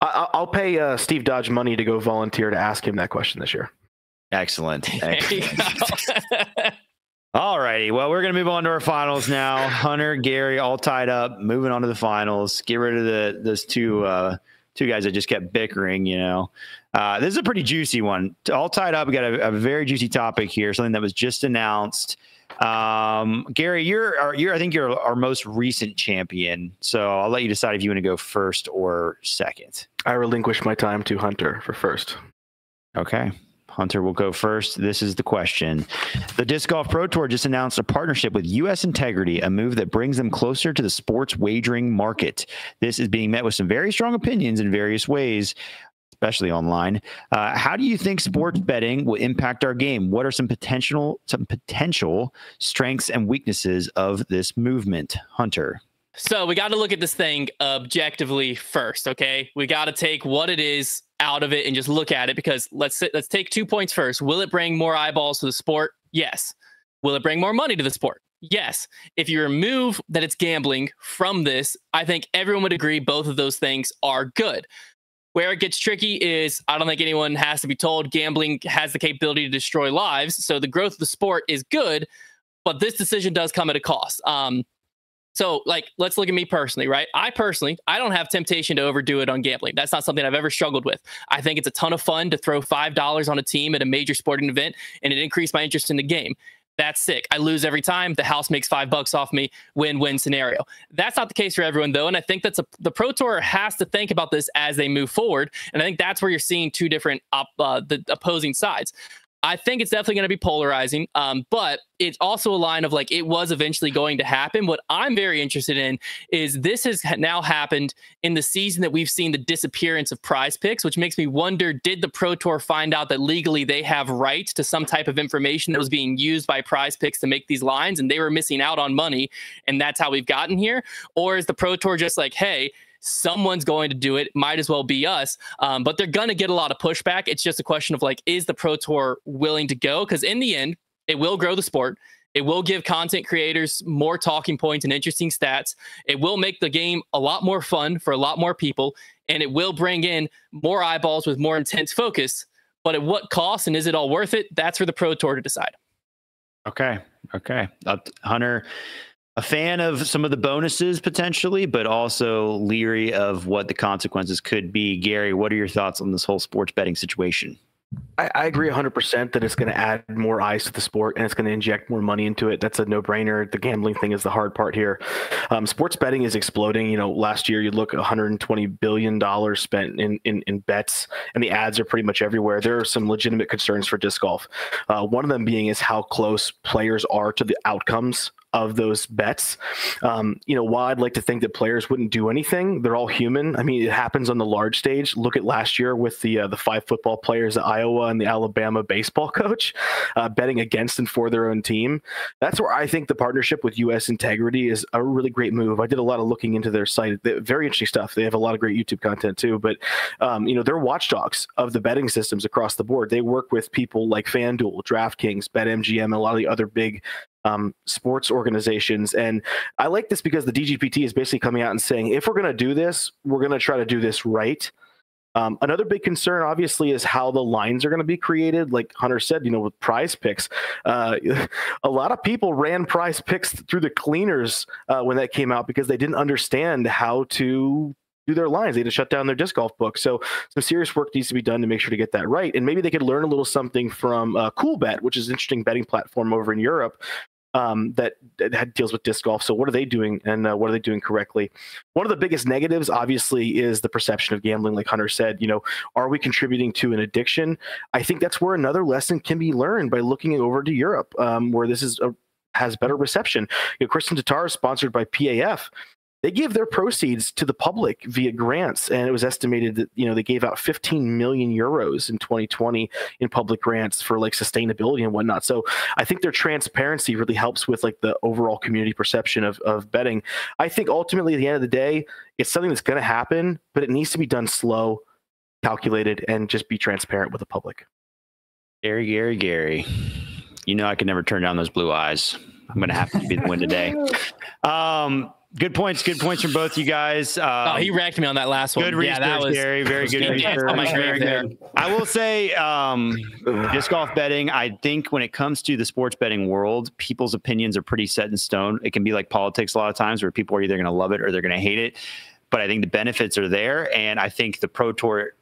Speaker 4: I, I- I'll pay uh, Steve Dodge money to go volunteer to ask him that question this year.
Speaker 1: excellent.
Speaker 5: There you
Speaker 1: excellent.
Speaker 5: go.
Speaker 1: All righty. Well, we're going to move on to our finals now. Hunter, Gary, all tied up. Moving on to the finals. Get rid of the those two uh, two guys that just kept bickering. You know, uh, this is a pretty juicy one. All tied up. We got a, a very juicy topic here. Something that was just announced. Um, Gary, you're our, you're I think you're our most recent champion. So I'll let you decide if you want to go first or second.
Speaker 4: I relinquish my time to Hunter for first.
Speaker 1: Okay. Hunter will go first. This is the question. The Disc Golf Pro Tour just announced a partnership with US Integrity, a move that brings them closer to the sports wagering market. This is being met with some very strong opinions in various ways, especially online. Uh, how do you think sports betting will impact our game? What are some potential some potential strengths and weaknesses of this movement, Hunter?
Speaker 5: So we got to look at this thing objectively first, okay? We got to take what it is out of it and just look at it because let's let's take two points first. Will it bring more eyeballs to the sport? Yes. Will it bring more money to the sport? Yes. If you remove that it's gambling from this, I think everyone would agree both of those things are good. Where it gets tricky is I don't think anyone has to be told gambling has the capability to destroy lives. So the growth of the sport is good, but this decision does come at a cost. Um, so, like, let's look at me personally, right? I personally, I don't have temptation to overdo it on gambling. That's not something I've ever struggled with. I think it's a ton of fun to throw five dollars on a team at a major sporting event, and it increased my interest in the game. That's sick. I lose every time. The house makes five bucks off me. Win-win scenario. That's not the case for everyone, though, and I think that's a, the pro tour has to think about this as they move forward. And I think that's where you're seeing two different op, uh, the opposing sides. I think it's definitely going to be polarizing, um, but it's also a line of like it was eventually going to happen. What I'm very interested in is this has now happened in the season that we've seen the disappearance of prize picks, which makes me wonder did the Pro Tour find out that legally they have right to some type of information that was being used by prize picks to make these lines and they were missing out on money and that's how we've gotten here? Or is the Pro Tour just like, hey, someone's going to do it might as well be us. Um, but they're going to get a lot of pushback. It's just a question of like is the pro tour willing to go? Because in the end it will grow the sport. It will give content creators more talking points and interesting stats. It will make the game a lot more fun for a lot more people and it will bring in more eyeballs with more intense focus. But at what cost and is it all worth it? That's for the pro tour to decide.
Speaker 1: Okay. Okay. Uh, Hunter, a fan of some of the bonuses potentially, but also leery of what the consequences could be. Gary, what are your thoughts on this whole sports betting situation?
Speaker 4: I, I agree 100% that it's going to add more eyes to the sport and it's going to inject more money into it. That's a no brainer. The gambling thing is the hard part here. Um, sports betting is exploding. You know, last year you look $120 billion spent in, in, in, bets, and the ads are pretty much everywhere. There are some legitimate concerns for disc golf. Uh, one of them being is how close players are to the outcomes of those bets. Um, you know, while I'd like to think that players wouldn't do anything, they're all human. I mean, it happens on the large stage. Look at last year with the uh, the five football players at Iowa and the Alabama baseball coach uh, betting against and for their own team. That's where I think the partnership with U.S. Integrity is a really great move. I did a lot of looking into their site. They, very interesting stuff. They have a lot of great YouTube content too. But um, you know, they're watchdogs of the betting systems across the board. They work with people like FanDuel, DraftKings, BetMGM, and a lot of the other big um, sports organizations. And I like this because the DGPT is basically coming out and saying, if we're going to do this, we're going to try to do this right. Um, another big concern, obviously, is how the lines are going to be created. Like Hunter said, you know, with prize picks, uh, a lot of people ran prize picks through the cleaners uh, when that came out because they didn't understand how to do their lines. They had to shut down their disc golf book. So some serious work needs to be done to make sure to get that right. And maybe they could learn a little something from uh, Coolbet, which is an interesting betting platform over in Europe, um, that, that, deals with disc golf. So what are they doing, and uh, what are they doing correctly? One of the biggest negatives, obviously, is the perception of gambling. Like Hunter said, you know, are we contributing to an addiction? I think that's where another lesson can be learned by looking over to Europe, um, where this is a has better reception. You know, Kristin Tattar is sponsored by PAF they gave their proceeds to the public via grants and it was estimated that you know they gave out 15 million euros in 2020 in public grants for like sustainability and whatnot. So i think their transparency really helps with like the overall community perception of, of betting. I think ultimately at the end of the day it's something that's going to happen but it needs to be done slow calculated and just be transparent with the public.
Speaker 1: Gary gary gary you know i could never turn down those blue eyes. I'm going to have to be the win today. Um Good points. Good points from both you guys.
Speaker 5: Um, oh, he wrecked me on that last one.
Speaker 1: Good research, yeah, that was Gary. Very good research. very good. I will say, um, disc golf betting. I think when it comes to the sports betting world, people's opinions are pretty set in stone. It can be like politics a lot of times, where people are either going to love it or they're going to hate it. But I think the benefits are there, and I think the pro tour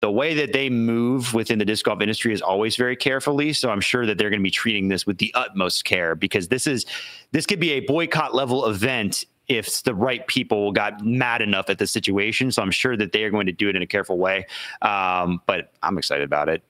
Speaker 1: the way that they move within the disc golf industry is always very carefully. So I'm sure that they're going to be treating this with the utmost care because this is this could be a boycott level event if the right people got mad enough at the situation. So I'm sure that they are going to do it in a careful way. Um, but I'm excited about it.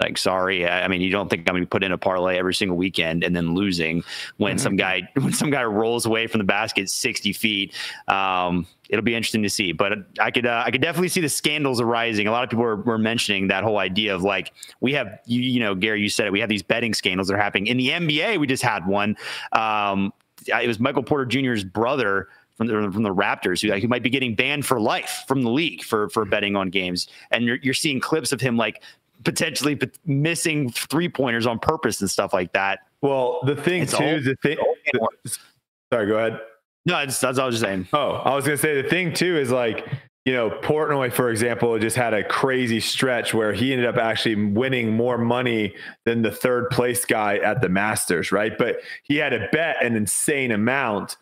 Speaker 1: Like, sorry, I mean, you don't think I'm going to put in a parlay every single weekend and then losing when mm-hmm. some guy when some guy rolls away from the basket 60 feet. Um, it'll be interesting to see. But I could uh, I could definitely see the scandals arising. A lot of people were, were mentioning that whole idea of like we have you, you know Gary, you said it. We have these betting scandals that are happening in the NBA. We just had one. Um, it was Michael Porter Jr.'s brother from the, from the Raptors who, like, who might be getting banned for life from the league for for betting on games. And you're you're seeing clips of him like potentially missing three pointers on purpose and stuff like that.
Speaker 2: Well, the thing it's too, all, the thing. Sorry, go ahead.
Speaker 1: No, that's, that's all I was just saying.
Speaker 2: Oh, I was gonna say the thing too is like you know, Portnoy, for example, just had a crazy stretch where he ended up actually winning more money than the third place guy at the Masters, right? But he had to bet an insane amount.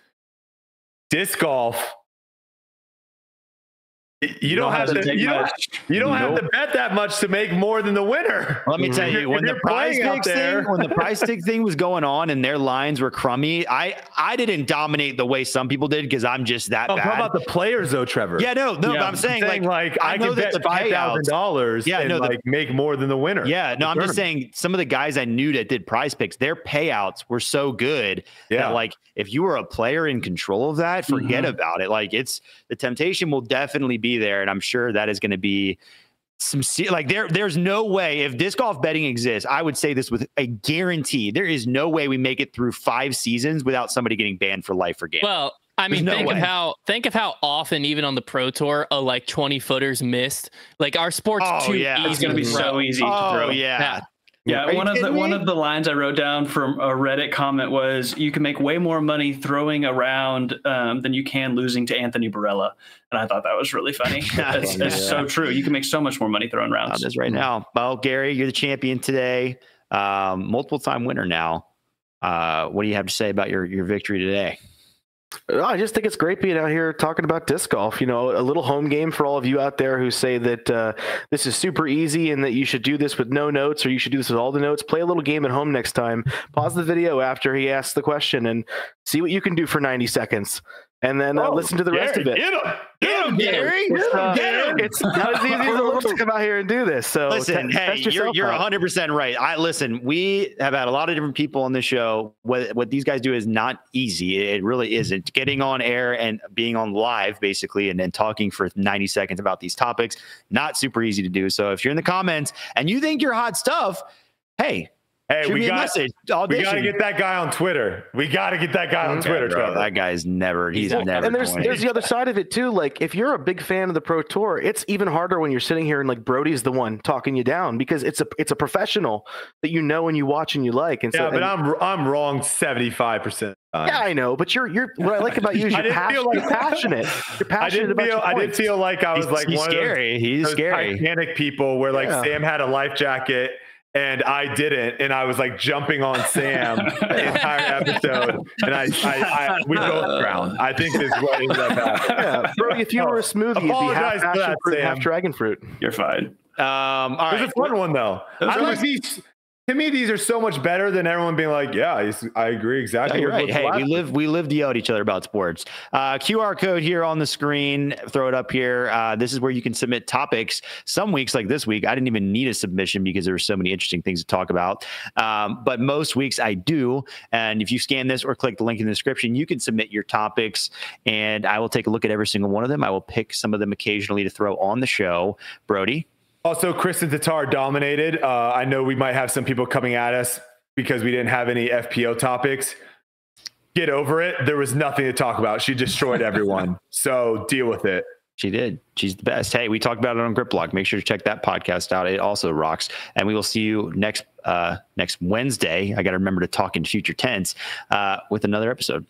Speaker 2: Disc golf, you, don't, don't, have, have to, you don't, you don't nope. have to bet that much to make more than the winner.
Speaker 1: Let me tell you, when the prize pick thing, when the prize stick thing was going on and their lines were crummy, I I didn't dominate the way some people did because I'm just that oh, bad.
Speaker 2: How about the players though, Trevor?
Speaker 1: Yeah, no, no. Yeah, I'm, saying, I'm saying like, like I, I can bet five thousand
Speaker 2: dollars. Yeah, and no, the, like make more than the winner.
Speaker 1: Yeah, no, I'm tournament. just saying some of the guys I knew that did prize picks, their payouts were so good yeah. that like if you were a player in control of that, forget mm-hmm. about it. Like it's the temptation will definitely be there, and I'm sure that is going to be some like there there's no way if disc golf betting exists i would say this with a guarantee there is no way we make it through five seasons without somebody getting banned for life or game
Speaker 5: well I mean, no think way. of how think of how often, even on the pro tour, a like twenty footers missed. Like our sport's oh, too
Speaker 3: yeah.
Speaker 5: easy.
Speaker 3: It's going to be so easy. Oh, to throw.
Speaker 1: yeah. yeah.
Speaker 3: Yeah, one of the me? one of the lines I wrote down from a Reddit comment was, "You can make way more money throwing around um, than you can losing to Anthony Barela," and I thought that was really funny. That's, so true. You can make so much more money throwing rounds.
Speaker 1: Just right now. Well, Gary, you're the champion today, um, multiple time winner now. Uh, what do you have to say about your your victory today?
Speaker 4: I just think it's great being out here talking about disc golf. You know, a little home game for all of you out there who say that uh, this is super easy and that you should do this with no notes or you should do this with all the notes. Play a little game at home next time. Pause the video after he asks the question and see what you can do for 90 seconds and then uh, oh, listen to the Gary, rest of it.
Speaker 2: Get him, get him, Gary.
Speaker 4: It's, uh, get him. it's not as easy as it looks to come out here and do this. So
Speaker 1: listen, t- hey, you're you're 100 percent right. I listen. We have had a lot of different people on the show. What what these guys do is not easy. It really isn't. Getting on air and being on live, basically, and then talking for 90 seconds about these topics, not super easy to do. So if you're in the comments and you think you're hot stuff, hey,
Speaker 2: Hey, Shoot we got we got to get that guy on Twitter. We got to get that guy on Twitter.
Speaker 1: Bro, that guy's never. He's well, never.
Speaker 4: And there's there's the other side of it too. Like if you're a big fan of the Pro Tour, it's even harder when you're sitting here and like Brodie's the one talking you down because it's a it's a professional that you know and you watch and you like. And
Speaker 2: so,
Speaker 4: yeah,
Speaker 2: but and, I'm I'm wrong seventy five percent.
Speaker 4: Yeah, I know, but you're you're what I like about you is you're, passionate, like, you're passionate. You're passionate
Speaker 2: I didn't feel I didn't feel like I was
Speaker 1: he's,
Speaker 2: like
Speaker 1: he's
Speaker 2: one
Speaker 1: scary.
Speaker 2: of those,
Speaker 1: he's
Speaker 2: those
Speaker 1: scary.
Speaker 2: Titanic people where like yeah. Sam had a life jacket and I didn't, and I was like jumping on Sam the entire episode, and I, I, I we both drowned. I think this is what ended up happening.
Speaker 4: Yeah, bro, if you were a smoothie, you'd be half passion fruit, half dragon fruit.
Speaker 3: You're fine.
Speaker 2: Um, all right. It was a fun one though. I like these to me, these are so much better than everyone being like, "Yeah, I agree exactly."
Speaker 1: right. Hey, we live we live to yell at each other about sports. Uh, QR code here on the screen. Throw it up here. Uh, this is where you can submit topics. Some weeks, like this week, I didn't even need a submission because there were so many interesting things to talk about. Um, but most weeks I do. And if you scan this or click the link in the description, you can submit your topics, and I will take a look at every single one of them. I will pick some of them occasionally to throw on the show. Brodie,
Speaker 2: also, Kristin Tattar dominated. Uh, I know we might have some people coming at us because we didn't have any FPO topics. Get over it. There was nothing to talk about. She destroyed everyone. so deal with it.
Speaker 1: She did. She's the best. Hey, we talked about it on Grip Locked. Make sure to check that podcast out. It also rocks. And we will see you next uh, next Wednesday. I got to remember to talk in future tense uh, with another episode.